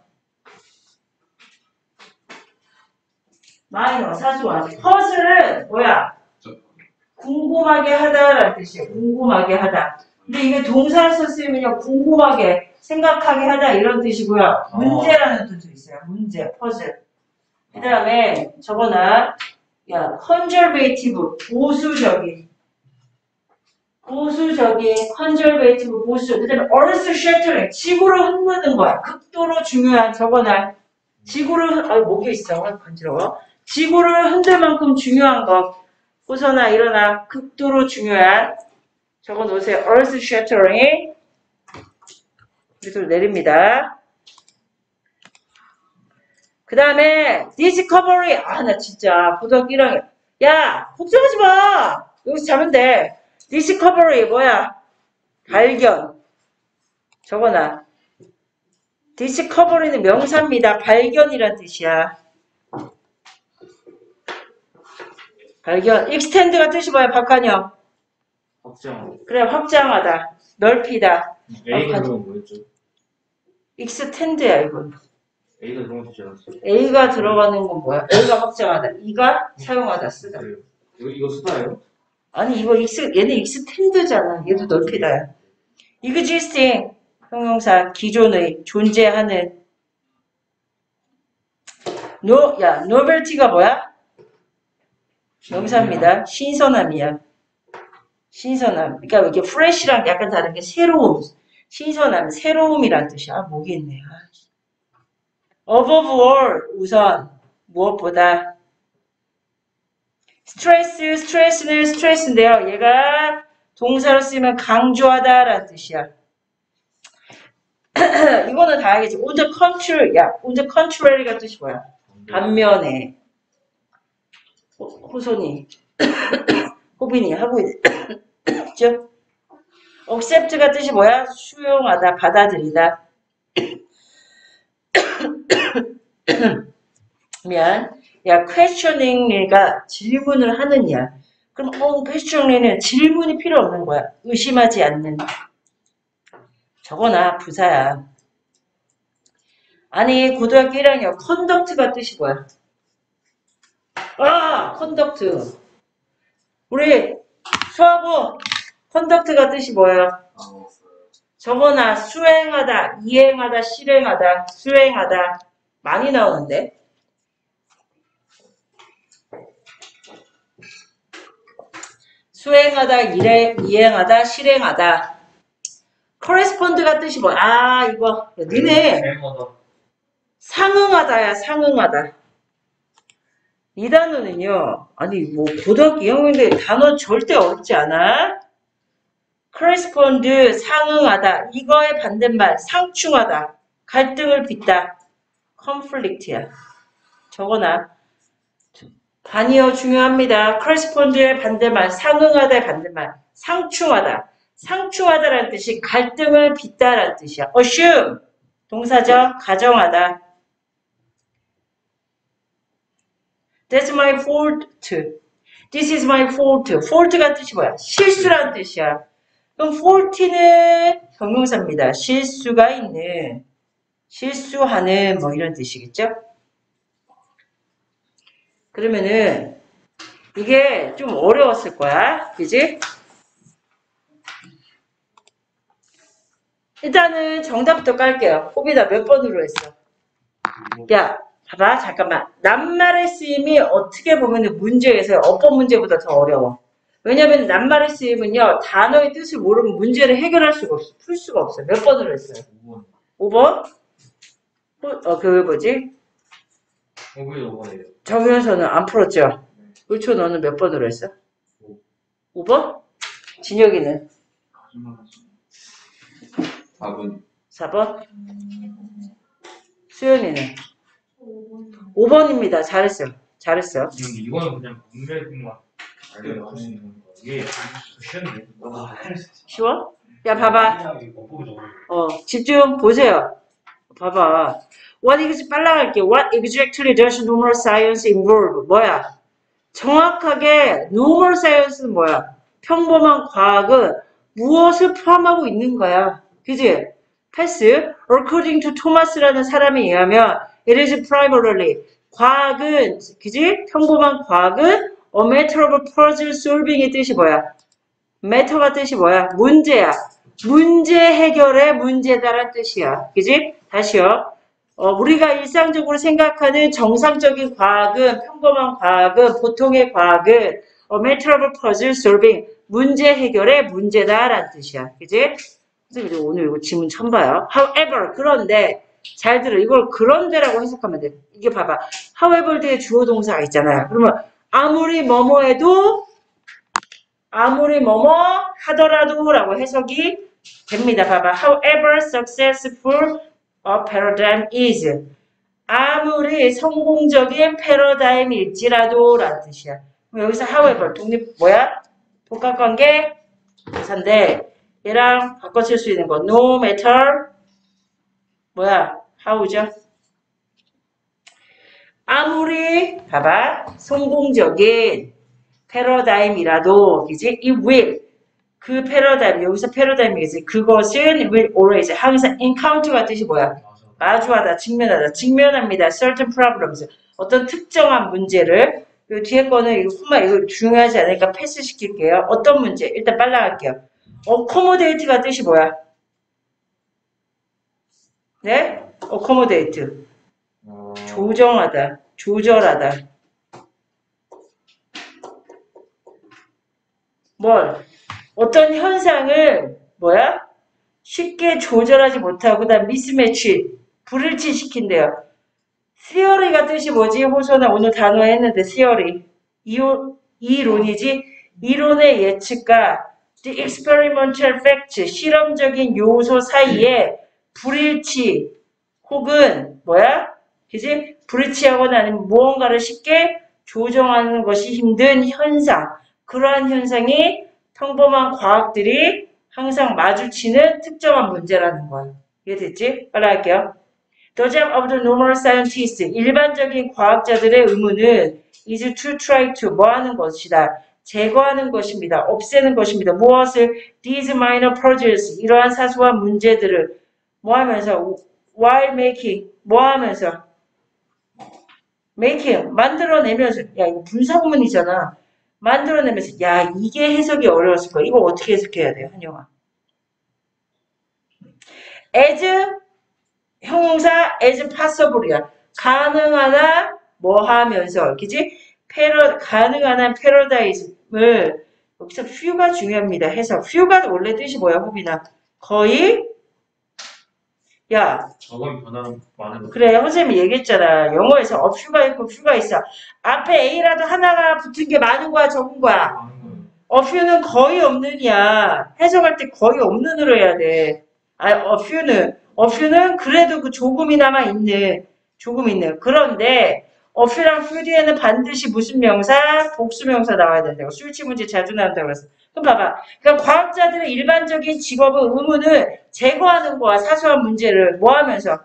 마이너 사소한 퍼즐은 뭐야? 궁금하게 하다라는 뜻이에요. 궁금하게 하다. 근데 이게 동사를 썼으면요 궁금하게 생각하게 하다 이런 뜻이고요. 문제라는 뜻도 있어요. 문제, 퍼즐. 그 다음에 저거나 야 conservative 보수적인 보수적인 conservative 보수. 그 다음에 earth shattering 지구를 흔드는 거야. 극도로 중요한 저거나 지구를 아 목이 있어 간지러워. 지구를 흔들 만큼 중요한 것. 호서나 일어나 극도로 중요한 적어 놓으세요. earth shattering 밑으로 내립니다. 그 다음에 discovery. 아, 나 진짜 고등학교 1학년. 야, 걱정하지 마. 여기서 자면 돼. discovery 뭐야? 발견. 적어놔. discovery는 명사입니다. 발견이란 뜻이야. 발견. extend가 뜻이 뭐야, 박한영? 확정. 그래, 확장하다. 넓히다. A가 그건 뭐였죠? extend야, 이건. A가 거 되지 않았어요? A가 들어가는 건 뭐야? A가 확장하다. E가 사용하다, 쓰다. 이거, 이거 수다예요? 아니, 이거 익스, 얘는 extend잖아. 얘도 넓히다야. existing, 형용사, 기존의, 존재하는. 노, 야, novelty가 뭐야? 명사입니다. 신선함이야. 신선함. 그러니까 이게 fresh랑 약간 다른 게 새로움. 신선함, 새로움이란 뜻이야. 아, 목이 있네. 아. above all, 우선, 무엇보다. 스트레스, 스트레스는 스트레스인데요. 얘가 동사로 쓰면 강조하다라는 뜻이야. 이거는 다 알겠지. on the contrary, 야, on the contrary가 뜻이 뭐야? 반면에. 호, 호손이, 호빈이 하고 있 죠? accept가 뜻이 뭐야? 수용하다, 받아들이다. 미안. 야, questioning가 질문을 하느냐. 그럼 어, questioning은 질문이 필요 없는 거야. 의심하지 않는. 저거나 부사야. 아니, 고등학교 1학년 conduct가 뜻이 뭐야? 아, conduct. 우리 수하고 conduct가 뜻이 뭐예요? 저거나 수행하다, 이행하다, 실행하다, 수행하다 많이 나오는데 수행하다, 일해, 이행하다, 실행하다 correspond가 뜻이 뭐야? 아 이거 야, 니네. 상응하다야 상응하다 이 단어는요 아니 뭐 고등학교 2학년인데 단어 절대 어렵지 않아 correspond 상응하다. 이거의 반대말 상충하다. 갈등을 빚다. Conflict야. 적어놔. 반이어 중요합니다. Correspond의 반대말 상응하다의 반대말 상충하다. 상충하다라는 뜻이 갈등을 빚다라는 뜻이야. Assume. 동사죠? 가정하다. That's my fault. This is my fault. fault가 뜻이 뭐야? 실수라는 뜻이야. 그럼 fault는 형용사입니다. 실수가 있는, 실수하는 뭐 이런 뜻이겠죠? 그러면은 이게 좀 어려웠을 거야. 그지? 일단은 정답부터 깔게요. 호비다 몇 번으로 했어? 야, 봐봐, 잠깐만. 낱말의 쓰임이 어떻게 보면 문제에서 어법 문제보다 더 어려워. 왜냐면 낱말의 쓰임은요, 단어의 뜻을 모르면 문제를 해결할 수가 없어. 풀 수가 없어. 몇 번으로 했어요? 5번. 5번? 어, 그 뭐지? 5번이 5번이에요. 정현서는 안 풀었죠? 의초 너는 몇 번으로 했어? 5번? 진혁이는? 거짓말하지. 4번. 4번? 수연이는? 5번입니다. 잘했어. 잘했어. 근데 이거는 그냥 할수 있는 거. 이게 쉬운데. 와, 쉬워? 야, 봐봐. 어, 집중 보세요. 봐봐. What is 빨라 갈게. What exactly does normal science involve? 뭐야? 정확하게 normal science는 뭐야? 평범한 과학은 무엇을 포함하고 있는 거야? 그지? 패스. According to Thomas라는 사람에 의하면 it is primarily 과학은 그지? 평범한 과학은 a matter of puzzle solving의 뜻이 뭐야? matter가 뜻이 뭐야? 문제야. 문제 해결의 문제다란 뜻이야. 그지? 다시요. 어, 우리가 일상적으로 생각하는 정상적인 과학은, 평범한 과학은, 보통의 과학은, a matter of puzzle solving, 문제 해결의 문제다라는 뜻이야. 그지? 선생님, 오늘 이거 지문 처음 봐요. however, 그런데, 잘 들어. 이걸 그런데라고 해석하면 돼. 이게 봐봐. however 뒤에 주어 동사가 있잖아요. 그러면, 아무리 뭐뭐 해도, 아무리 뭐뭐 하더라도 라고 해석이 됩니다. 봐봐. However successful a paradigm is. 아무리 성공적인 패러다임일지라도 라는 뜻이야. 여기서 however 독립 뭐야? 복합관계 대사인데 얘랑 바꿔 쓸 수 있는 거 no matter 뭐야? how죠? 아무리 봐봐 성공적인 패러다임이라도 이제 it will 그 패러다임 여기서 패러다임이겠지 그것은 will always 항상 encounter가 뜻이 뭐야? 마주하다, 직면하다, 직면합니다. certain problems. 어떤 특정한 문제를 요 뒤에 거는 이거 정말 이거 중요하지 않으니까 패스 시킬게요. 어떤 문제? 일단 빨라 할게요. accommodate가 뜻이 뭐야? 네? accommodate. 어, 조정하다, 조절하다. 뭘? 어떤 현상을 뭐야? 쉽게 조절하지 못하고 다 미스매치, 불일치 시킨대요. theory가 뜻이 뭐지? 호소나 오늘 단어 했는데 theory. 이오, 이론이지? 이론의 예측과 the experimental fact, 실험적인 요소 사이에 불일치 혹은 뭐야? 그지? 불일치하거나 아니면 무언가를 쉽게 조정하는 것이 힘든 현상. 그러한 현상이 평범한 과학들이 항상 마주치는 특정한 문제라는 거야. 이해됐지? 빨리 할게요. The job of the normal scientist. 일반적인 과학자들의 의무는 is to try to 뭐 하는 것이다. 제거하는 것입니다. 없애는 것입니다. 무엇을? These minor puzzles. 이러한 사소한 문제들을 뭐 하면서? While making. 뭐 하면서? Making. 만들어내면서. 야, 이거 분사구문이잖아. 만들어내면서. 야, 이게 해석이 어려웠을 거야. 이거 어떻게 해석해야 돼요, 한영아? as 형용사 as possible이야. 가능하나 뭐 하면서, 그지? 패러 가능한 패러다이즘을 여기서 few가 중요합니다. 해석. few가 원래 뜻이 뭐야, 호빈아? 거의 야, 적은 변화는 많은 거. 그래, 선생님이 얘기했잖아. 영어에서 a few가 있고 few가 있어. 앞에 A라도 하나가 붙은 게 많은 거야, 적은 거야? a few는 거의 없는이야. 해석할 때 거의 없는으로 해야 돼. 아, a few는, a few는 그래도 그 조금이나마 있는, 조금 있는. 그런데 few랑 few 뒤에는 반드시 무슨 명사? 복수명사 나와야 된다고. 수일치 문제 자주 나온다고 그랬어. 그럼 봐봐. 그러니까 과학자들의 일반적인 직업의 의무는 제거하는 거야. 사소한 문제를 뭐 하면서?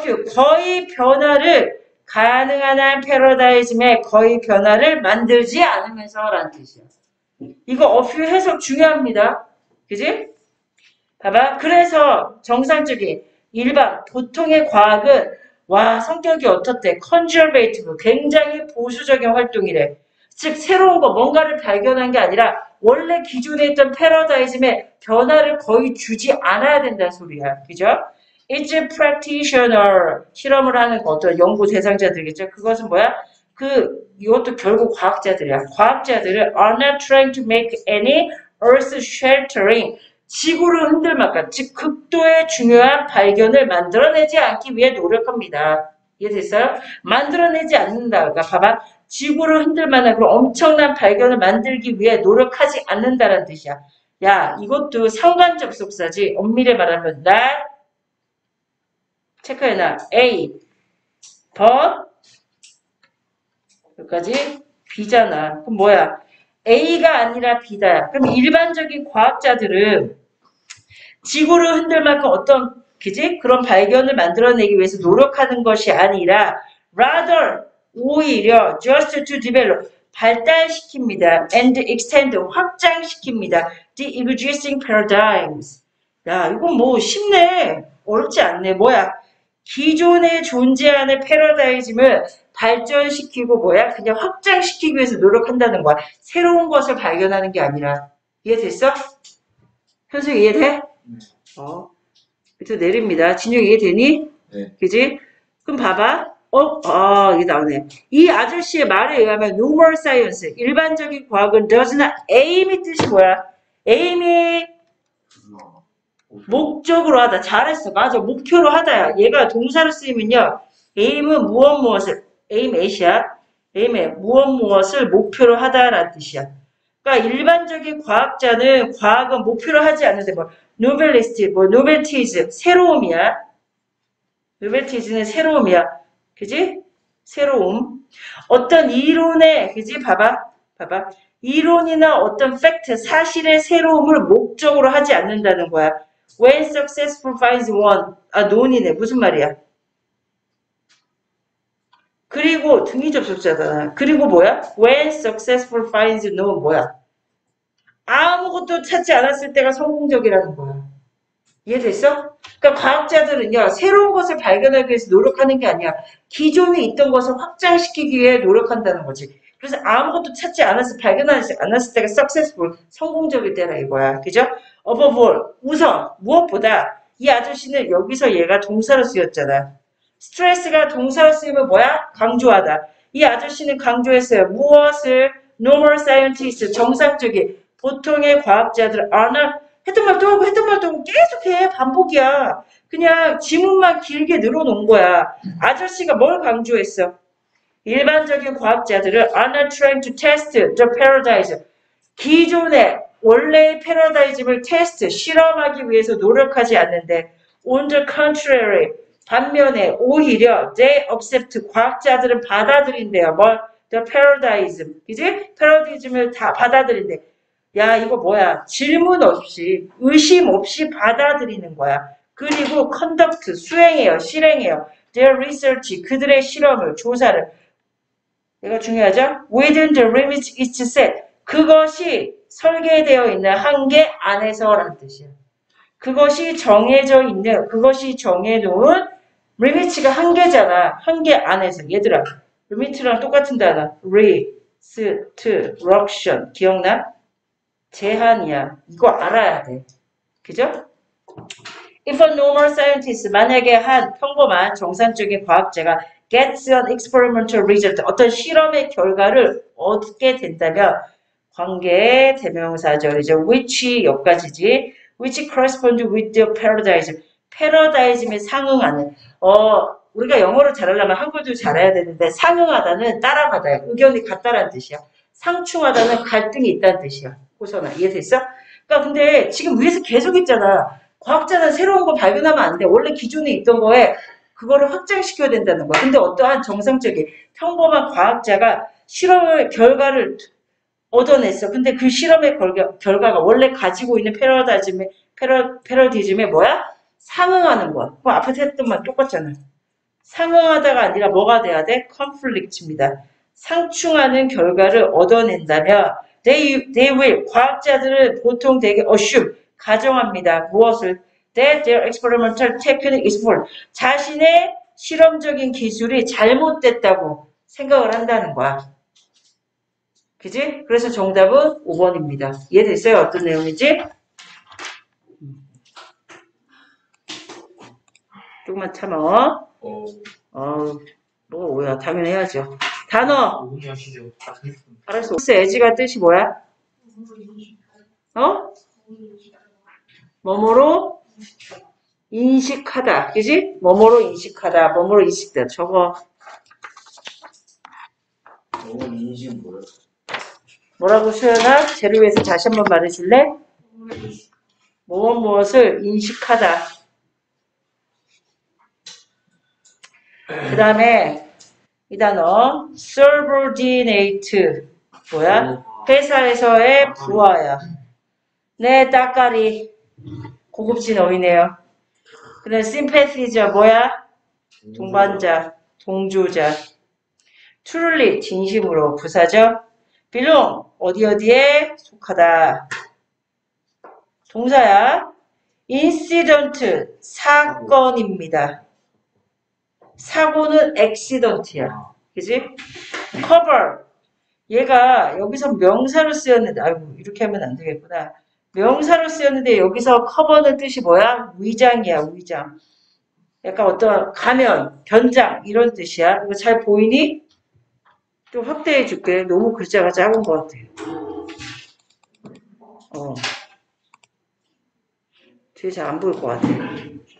few, 거의 변화를 가능한 한 패러다이즘에 거의 변화를 만들지 않으면서 라는 뜻이야. 이거 어퓨 해석 중요합니다. 그지? 봐봐. 그래서 정상적인 일반 보통의 과학은 와 성격이 어떻대? conservative 굉장히 보수적인 활동이래. 즉 새로운 거 뭔가를 발견한 게 아니라 원래 기존에 있던 패러다임에 변화를 거의 주지 않아야 된다는 소리야. 그죠? Its practitioner. 실험을 하는 거 어떤 연구 대상자들이겠죠. 그것은 뭐야? 그 이것도 결국 과학자들이야. 과학자들은 are not trying to make any earth shattering 지구를 흔들만큼 즉 극도의 중요한 발견을 만들어내지 않기 위해 노력합니다. 이해됐어요? 만들어내지 않는다. 그러니까 봐봐. 지구를 흔들 만한 그런 엄청난 발견을 만들기 위해 노력하지 않는다는 뜻이야. 야, 이것도 상관 접속사지. 엄밀히 말하면 나 체크해놔. A but 여기까지 B잖아. 그럼 뭐야? A가 아니라 B다. 그럼 일반적인 과학자들은 지구를 흔들 만큼 어떤 그지? 그런 발견을 만들어내기 위해서 노력하는 것이 아니라 rather 오히려 just to develop 발달시킵니다. and extend 확장시킵니다. the existing paradigms. 야, 이건 뭐 쉽네. 어렵지 않네. 뭐야? 기존에 존재하는 패러다이즘을 발전시키고 뭐야? 그냥 확장시키기 위해서 노력한다는 거야. 새로운 것을 발견하는 게 아니라. 이해됐어? 현수 이해돼? 네. 어. 밑으로 내립니다. 진영 이해되니? 네. 그지? 그럼 봐봐. 어, 아, 이게 나오네. 이 아저씨의 말에 의하면 normal science, 일반적인 과학은 does not aim이 뜻이 뭐야? aim이 목적으로 하다. 잘했어. 맞아. 목표로 하다야. 얘가 동사로 쓰이면요. aim은 무엇 무엇을, aim at이야. aim에 무엇 무엇을 목표로 하다라는 뜻이야. 그러니까 일반적인 과학자는 과학은 목표로 하지 않는데 뭐 novelist, 뭐 novelties, 새로움이야. novelties는 새로움이야. 그지? 새로움. 어떤 이론의, 그지? 봐봐. 봐봐. 이론이나 어떤 팩트, 사실의 새로움을 목적으로 하지 않는다는 거야. When successful finds one. 아, 논이네. 무슨 말이야? 그리고 등위 접속자잖아. 그리고 뭐야? When successful finds no 뭐야? 아무것도 찾지 않았을 때가 성공적이라는 거야. 이해됐어? 그러니까 과학자들은요, 새로운 것을 발견하기 위해서 노력하는 게 아니야. 기존에 있던 것을 확장시키기 위해 노력한다는 거지. 그래서 아무것도 찾지 않았을, 발견하지 않았을 때가 successful, 성공적일 때라 이거야. 그죠? above all, 우선, 무엇보다 이 아저씨는 여기서 얘가 동사로 쓰였잖아. 스트레스가 동사로 쓰이면 뭐야? 강조하다. 이 아저씨는 강조했어요. 무엇을 normal scientist, 정상적인 보통의 과학자들 are not 했던 말또 하고 했던 말또 하고 계속해 반복이야. 그냥 지문만 길게 늘어놓은 거야. 아저씨가 뭘 강조했어? 일반적인 과학자들은 are not trying to test the paradigm. 기존의 원래의 패러다이즘을 테스트, 실험하기 위해서 노력하지 않는데 on the contrary, 반면에 오히려 they accept, 과학자들은 받아들인대요. 뭘? the paradigm. 그지? 패러다이즘을 다 받아들인대. 야, 이거 뭐야? 질문 없이, 의심 없이 받아들이는 거야. 그리고 conduct, 수행해요, 실행해요. their research, 그들의 실험을, 조사를. 이거 중요하죠? within the limits it's set. 그것이 설계되어 있는 한계 안에서라는 뜻이야. 그것이 정해져 있는, 그것이 정해놓은 리미츠가 한계잖아. 한계 안에서. 얘들아, 리미트랑 똑같은 단어. restriction. 기억나? 제한이야. 이거 알아야 돼. 그죠? If a normal scientist, 만약에 한 평범한 정상적인 과학자가 gets an experimental result, 어떤 실험의 결과를 얻게 된다면 관계 대명사절이죠. which 여기까지지. which correspond with the paradigm. 패러다이즘에 상응하는. 어, 우리가 영어를 잘하려면 한글도 잘해야 되는데 상응하다는 따라가다. 의견이 같다라는 뜻이야. 상충하다는 갈등이 있다는 뜻이야. 호선아, 이해됐어? 그러니까 근데 지금 위에서 계속 있잖아. 과학자는 새로운 거 발견하면 안 돼. 원래 기존에 있던 거에 그거를 확장시켜야 된다는 거야. 근데 어떠한 정상적인 평범한 과학자가 실험을 결과를 얻어냈어. 근데 그 실험의 결과, 결과가 원래 가지고 있는 패러다이즘의 패러, 패러디즘에 뭐야? 상응하는 거야. 그 앞에 했던 말 똑같잖아. 상응하다가 아니라 뭐가 돼야 돼? 컨플릭트입니다. 상충하는 결과를 얻어낸다면 they, they will 과학자들은 보통 되게 assume 가정합니다. 무엇을? That their experimental technique is full. 자신의 실험적인 기술이 잘못됐다고 생각을 한다는 거야. 그지? 그래서 정답은 5번입니다. 이해됐어요? 어떤 내용인지? 조금만 참아. 어, 어, 뭐, 뭐야. 당연히 해야죠. 단어. 5분 하시죠. 다 됐습니다. 알았어. 애지가 뜻이 뭐야? 어? 뭐뭐로 인식하다. 그지? 뭐뭐로 인식하다. 뭐뭐로 인식다. 저거? 뭐라고 수연아? 쟤를 위해서 다시 한번 말해줄래? 무엇 무엇을 인식하다. 그 다음에 이 단어 subordinate 뭐야? 회사에서의 부하야. 네, 따까리. 고급진 어휘네요. 그다음 sympathy죠. 뭐야? 동반자, 동조자. truly, 진심으로. 부사죠. belong, 어디 어디에 속하다. 동사야. incident, 사건입니다. 사고는 accident야. 그지? cover, 얘가 여기서 명사로 쓰였는데, 아이고, 이렇게 하면 안 되겠구나. 명사로 쓰였는데 여기서 커버는 뜻이 뭐야? 위장이야, 위장. 약간 어떤 가면, 견장 이런 뜻이야. 이거 잘 보이니? 좀 확대해 줄게. 너무 글자가 작은 것 같아. 어. 뒤에 잘 안 보일 것 같아.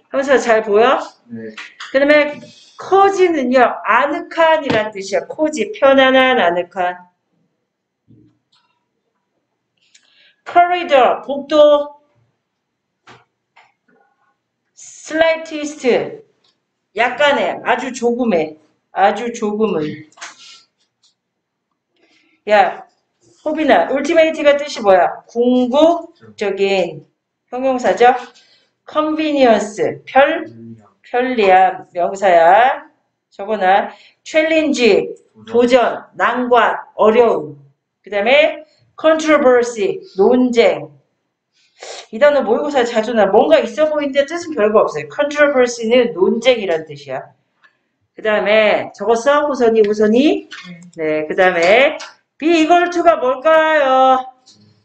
하면서 잘 보여? 네. 그 다음에 커지는요, 아늑한이란 뜻이야. 코지, 편안한 아늑한. corridor, 복도, slightest, 약간의, 아주 조금의, 아주 조금은. 야, 호빈아, ultimate가 뜻이 뭐야? 궁극적인 형용사죠? convenience, 편, 편리함, 명사야. 저거나 challenge, 도전, 난관, 어려움. 그 다음에 controversy, 논쟁. 이 단어 모의고사에 자주 나 뭔가 있어 보이는데 뜻은 별거 없어요. controversy는 논쟁이란 뜻이야. 그 다음에 저거 써 우선이 우선이 네, 그 다음에 be equal to가 뭘까요?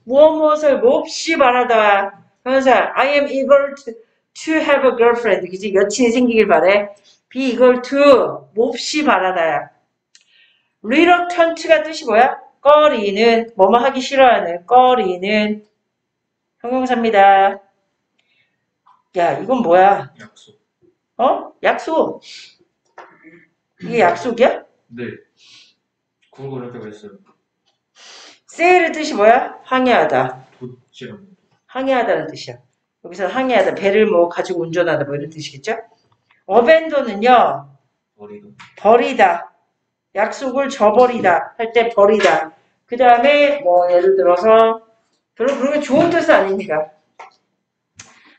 무엇 무엇을 몹시 바라다. 현사 I am eager to, to have a girlfriend. 그지? 여친이 생기길 바래. be equal to 몹시 바라다야. reluctant가 뜻이 뭐야? 꺼리는 뭐뭐 하기 싫어하는 꺼리는 형용사입니다. 야 이건 뭐야? 약속. 어? 약속. 이게 약속이야? 네. 그거 이렇게 했어요. 세일의 뜻이 뭐야? 항해하다. 도치랑. 항해하다는 뜻이야. 여기서 항해하다, 배를 뭐 가지고 운전하다 뭐 이런 뜻이겠죠? 어벤도는요, 머리도. 버리다. 약속을 저버리다. 할 때 버리다. 그 다음에 뭐 예를 들어서 별로 그런 게 좋은 뜻은 아니니까.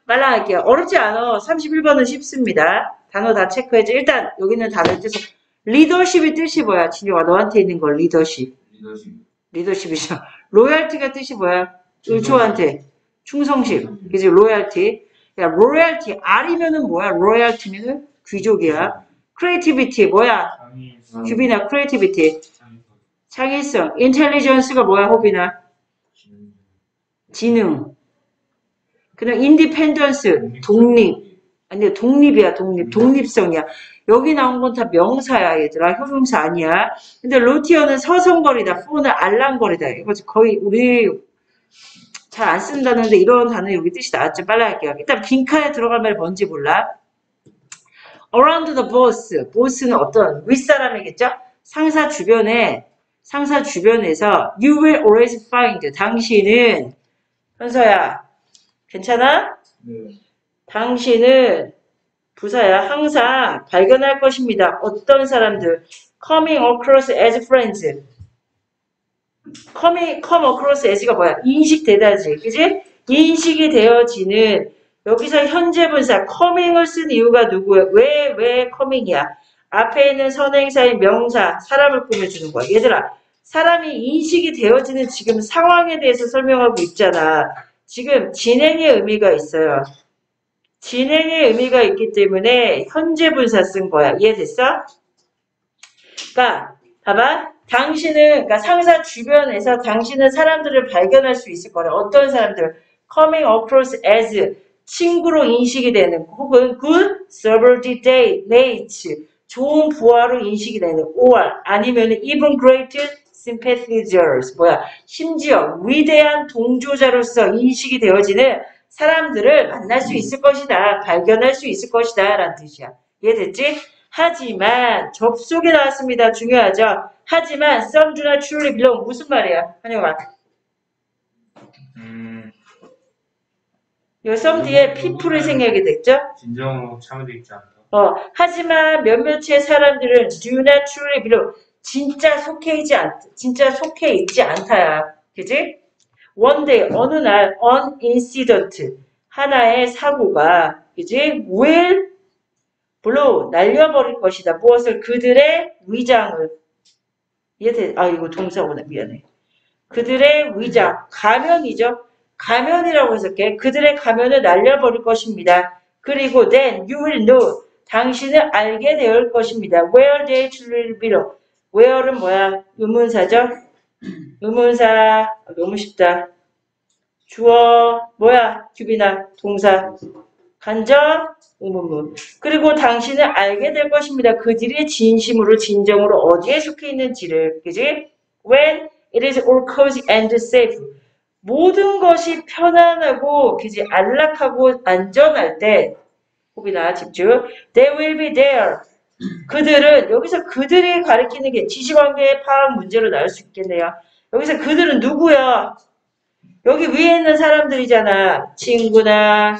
빨라 할게요. 어렵지 않아. 31번은 쉽습니다. 단어 다 체크해줘. 일단 여기는 단어 뜻은 리더십의 뜻이 뭐야? 진영아 너한테 있는 걸 리더십. 리더십. 리더십이죠. loyalty가 뜻이 뭐야? 의초한테 충성심. 그지? loyalty. 야, loyalty. R이면은 뭐야? royalty면은 귀족이야. creativity 뭐야? 규빈아 creativity. 창의성. intelligence가 뭐야? 호빈아? 지능. 그다음 independence. 독립. 아니 독립이야 독립. 독립성이야. 여기 나온 건 다 명사야 얘들아. 형용사 아니야. 근데 로티어는 서성거리다. 폰은 알랑거리다. 이거 거의 우리 잘 안 쓴다는데 이런 단어 여기 뜻이 나왔죠. 빨리 할게요. 일단 빈칸에 들어가면 뭔지 몰라. around the boss. boss는 어떤 윗사람이겠죠? 상사 주변에 상사 주변에서 you will always find. 당신은 현서야 괜찮아? 네. 당신은 부사야 항상 발견할 것입니다. 어떤 사람들 coming across as friends. Coming come across as가 뭐야? 인식되다지, 그지? 인식이 되어지는 여기서 현재 분사 coming을 쓴 이유가 누구야? 왜 왜 coming이야? 앞에 있는 선행사의 명사 사람을 꾸며주는 거야. 얘들아, 사람이 인식이 되어지는 지금 상황에 대해서 설명하고 있잖아. 지금 진행의 의미가 있어요. 진행의 의미가 있기 때문에 현재 분사 쓴 거야. 이해됐어? 그러니까 봐봐. 당신은 그러니까 상사 주변에서 당신은 사람들을 발견할 수 있을 거래. 어떤 사람들? coming across as 친구로 인식이 되는 혹은 good subordinate 좋은 부하로 인식이 되는 or 아니면 even great sympathizers 뭐야 심지어 위대한 동조자로서 인식이 되어지는 사람들을 만날 수 있을 것이다. 발견할 수 있을 것이다. 라는 뜻이야. 이해됐지? 하지만 접속이 나왔습니다. 중요하죠? 하지만 some do not truly belong 무슨 말이야? 한영아. 음. 요 some 뒤에 people을 생략이 됐죠? 진정으로 참여되어 있지 않다. 어, 하지만 몇몇의 사람들은 do not truly belong 진짜 속해 있지 않 진짜 속해 있지 않다야. 그지? one day 어느 날 an incident 하나의 사고가 그지? will blow 날려버릴 것이다. 무엇을 그들의 위장을 이해돼? 아 이거 동사구나 미안해. 그들의 위장 가면이죠. 가면이라고 해석해. 그들의 가면을 날려버릴 것입니다. 그리고 then you will know 당신은 알게 될 것입니다. Where they truly belong. Where는 뭐야? 의문사죠? 의문사. 아, 너무 쉽다. 주어. 뭐야? 규비나. 동사. 간접. 의문문. 그리고 당신은 알게 될 것입니다. 그들이 진심으로, 진정으로 어디에 속해 있는지를. 그지? When it is all cozy and safe. 모든 것이 편안하고, 그지? 안락하고 안전할 때. 호비나 집중. They will be there. 그들은 여기서 그들이 가리키는 게 지시관계의 파악 문제로 나올 수 있겠네요. 여기서 그들은 누구야? 여기 위에 있는 사람들이잖아. 친구나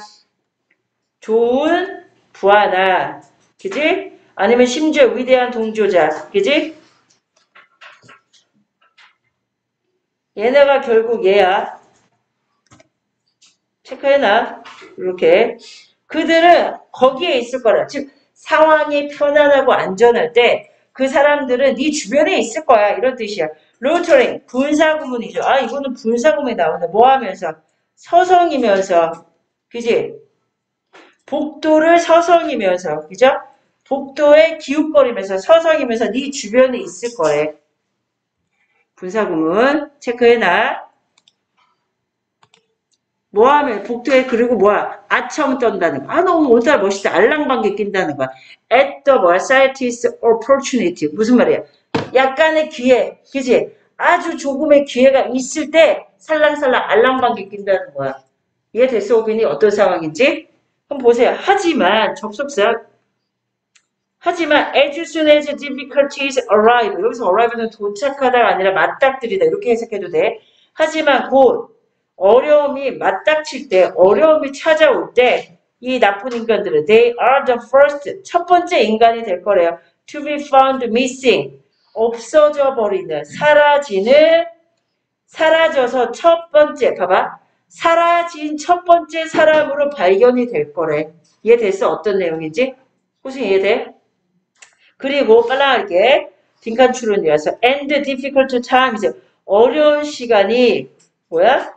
좋은 부하나 그지? 아니면 심지어 위대한 동조자. 그지? 얘네가 결국 얘야. 체크해놔. 이렇게. 그들은 거기에 있을 거라. 즉, 상황이 편안하고 안전할 때 그 사람들은 네 주변에 있을 거야. 이런 뜻이야. 로터링, 분사구문이죠. 아, 이거는 분사구문이 나오네. 뭐 하면서? 서성이면서. 그지? 복도를 서성이면서. 그죠? 복도에 기웃거리면서 서성이면서 네 주변에 있을 거래. 분사구문 체크해놔. 뭐하면 복도에 그리고 뭐야 아첨 떤다는 거. 아 너무 오늘따라 멋있다. 알랑방귀 낀다는 거야. At the 뭐야 slightest opportunity 무슨 말이야? 약간의 기회, 그지? 아주 조금의 기회가 있을 때 살랑살랑 알랑방귀 낀다는 거야. 이해됐어, 오빈이? 어떤 상황인지? 그럼 보세요. 하지만 접속사 하지만 as soon as difficulties arrive 여기서 arrive는 도착하다가 아니라 맞닥뜨리다 이렇게 해석해도 돼. 하지만 곧 어려움이 맞닥칠 때 어려움이 찾아올 때 이 나쁜 인간들은 they are the first 첫 번째 인간이 될 거래요. to be found missing 없어져 버리는 사라지는 사라져서 첫 번째 봐봐 사라진 첫 번째 사람으로 발견이 될 거래. 이해됐어? 어떤 내용인지? 혹시 이해돼? 그리고 빨라하게 빈칸 추론이어서 and difficult times 어려운 시간이 뭐야?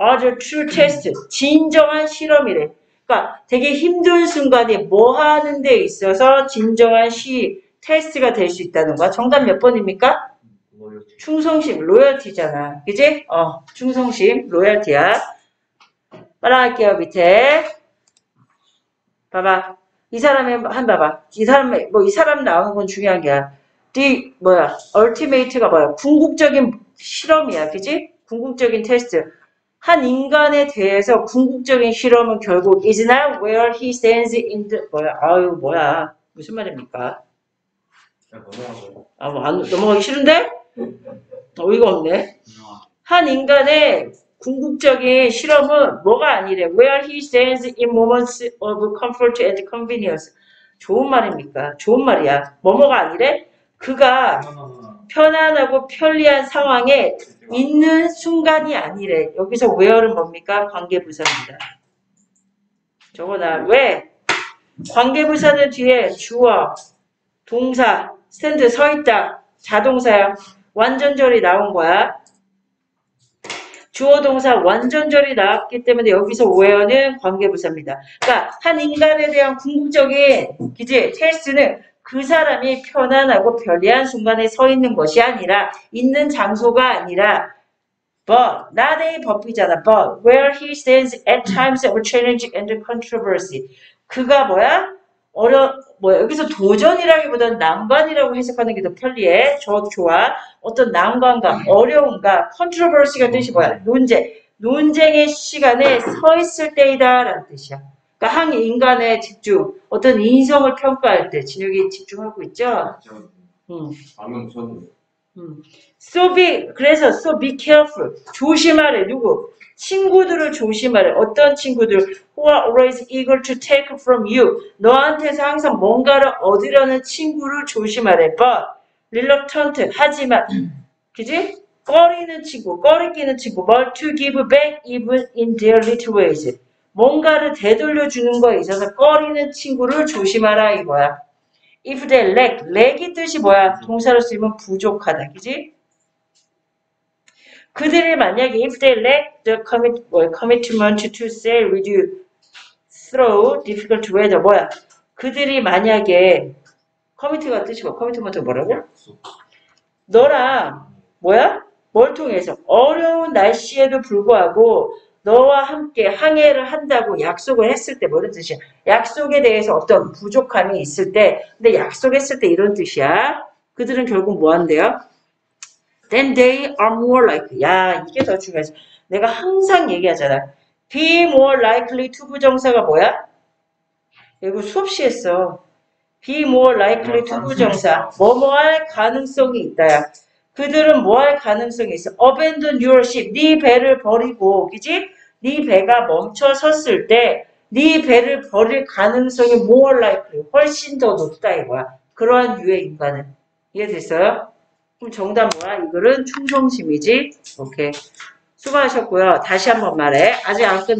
are the true test 진정한 실험이래. 그러니까 되게 힘든 순간이 뭐 하는 데 있어서 진정한 시 테스트가 될 수 있다는 거야. 정답 몇 번입니까? 충성심, 로열티잖아. 그지? 어, 충성심, 로열티야. 따라갈게요, 밑에. 봐봐. 이 사람의, 한 봐봐. 이 사람의, 뭐, 이 사람 나오는 건 중요한 게 아니야. 디, 뭐야, 얼티메이트가 뭐야. 궁극적인 실험이야. 그지? 궁극적인 테스트. 한 인간에 대해서 궁극적인 실험은 결국 is not where he stands in the, 뭐야. 아유, 뭐야. 무슨 말입니까? 넘어가죠. 아, 뭐, 안, 넘어가기 싫은데? 어이가 없네. 한 인간의 궁극적인 실험은 뭐가 아니래. Where he stands in moments of comfort and convenience. 좋은 말입니까? 좋은 말이야. 뭐뭐가 아니래? 그가. 편안하고 편리한 상황에 있는 순간이 아니래. 여기서 where는 뭡니까? 관계부사입니다. 저거나 왜? 관계부사는 뒤에 주어, 동사, 스탠드 서 있다. 자동사야. 완전절이 나온 거야. 주어 동사 완전절이 나왔기 때문에 여기서 where는 관계부사입니다. 그러니까 한 인간에 대한 궁극적인 기지 테스트는 그 사람이 편안하고 편리한 순간에 서 있는 것이 아니라 있는 장소가 아니라 but not a 법이잖아. but where he stands at times of challenge and controversy. 그가 뭐야? 어려 뭐야 여기서 도전이라기보다는 난관이라고 해석하는 게 더 편리해. 저 좋아. 어떤 난관과 어려움과 컨트로버시가 뜻이 뭐야? 논쟁. 논쟁의 시간에 서 있을 때이다라는 뜻이야. 그러니까 한 인간의 집중, 어떤 인성을 평가할 때 진혁이 집중하고 있죠. 음. 방금 전 음. So be, 그래서 so be careful. 조심하래. 누구? 친구들을 조심하래. 어떤 친구들? Who are always eager to take from you. 너한테서 항상 뭔가를 얻으려는 친구를 조심하래. But reluctant. 하지만, 그지? 꺼리는 친구, 꺼리 끼는 친구. But to give back even in their little ways. 뭔가를 되돌려 주는 거에 있어서 꺼리는 친구를 조심하라 이거야. If they lack, lack이 뜻이 뭐야? 동사로 쓰면 부족하다, 그지? 그들이 만약에 if they lack the commit, 뭐, commitment to sail with you through difficult weather, 뭐야? 그들이 만약에 commit가 뜻이 뭐? commitment 뭐라고? 너랑 뭐야? 뭘 통해서 어려운 날씨에도 불구하고 너와 함께 항해를 한다고 약속을 했을 때 뭐는 뜻이야? 약속에 대해서 어떤 부족함이 있을 때, 근데 약속했을 때 이런 뜻이야. 그들은 결국 뭐 한대요? Then they are more likely. 야, 이게 더 중요하지. 내가 항상 얘기하잖아. Be more likely to 부정사가 뭐야? 이거 수없이 했어. Be more likely to 부정사. 뭐뭐 할 가능성이 있다야. 그들은 뭐 할 가능성이 있어? Abandon your ship. 네 배를 버리고, 그지? 네 배가 멈춰 섰을 때, 네 배를 버릴 가능성이 more likely, 훨씬 더 높다 이거야. 그러한 유의 인간은. 이해됐어요? 그럼 정답 뭐야? 이거는 충성심이지. 오케이. 수고하셨고요. 다시 한번 말해. 아직 안 끝났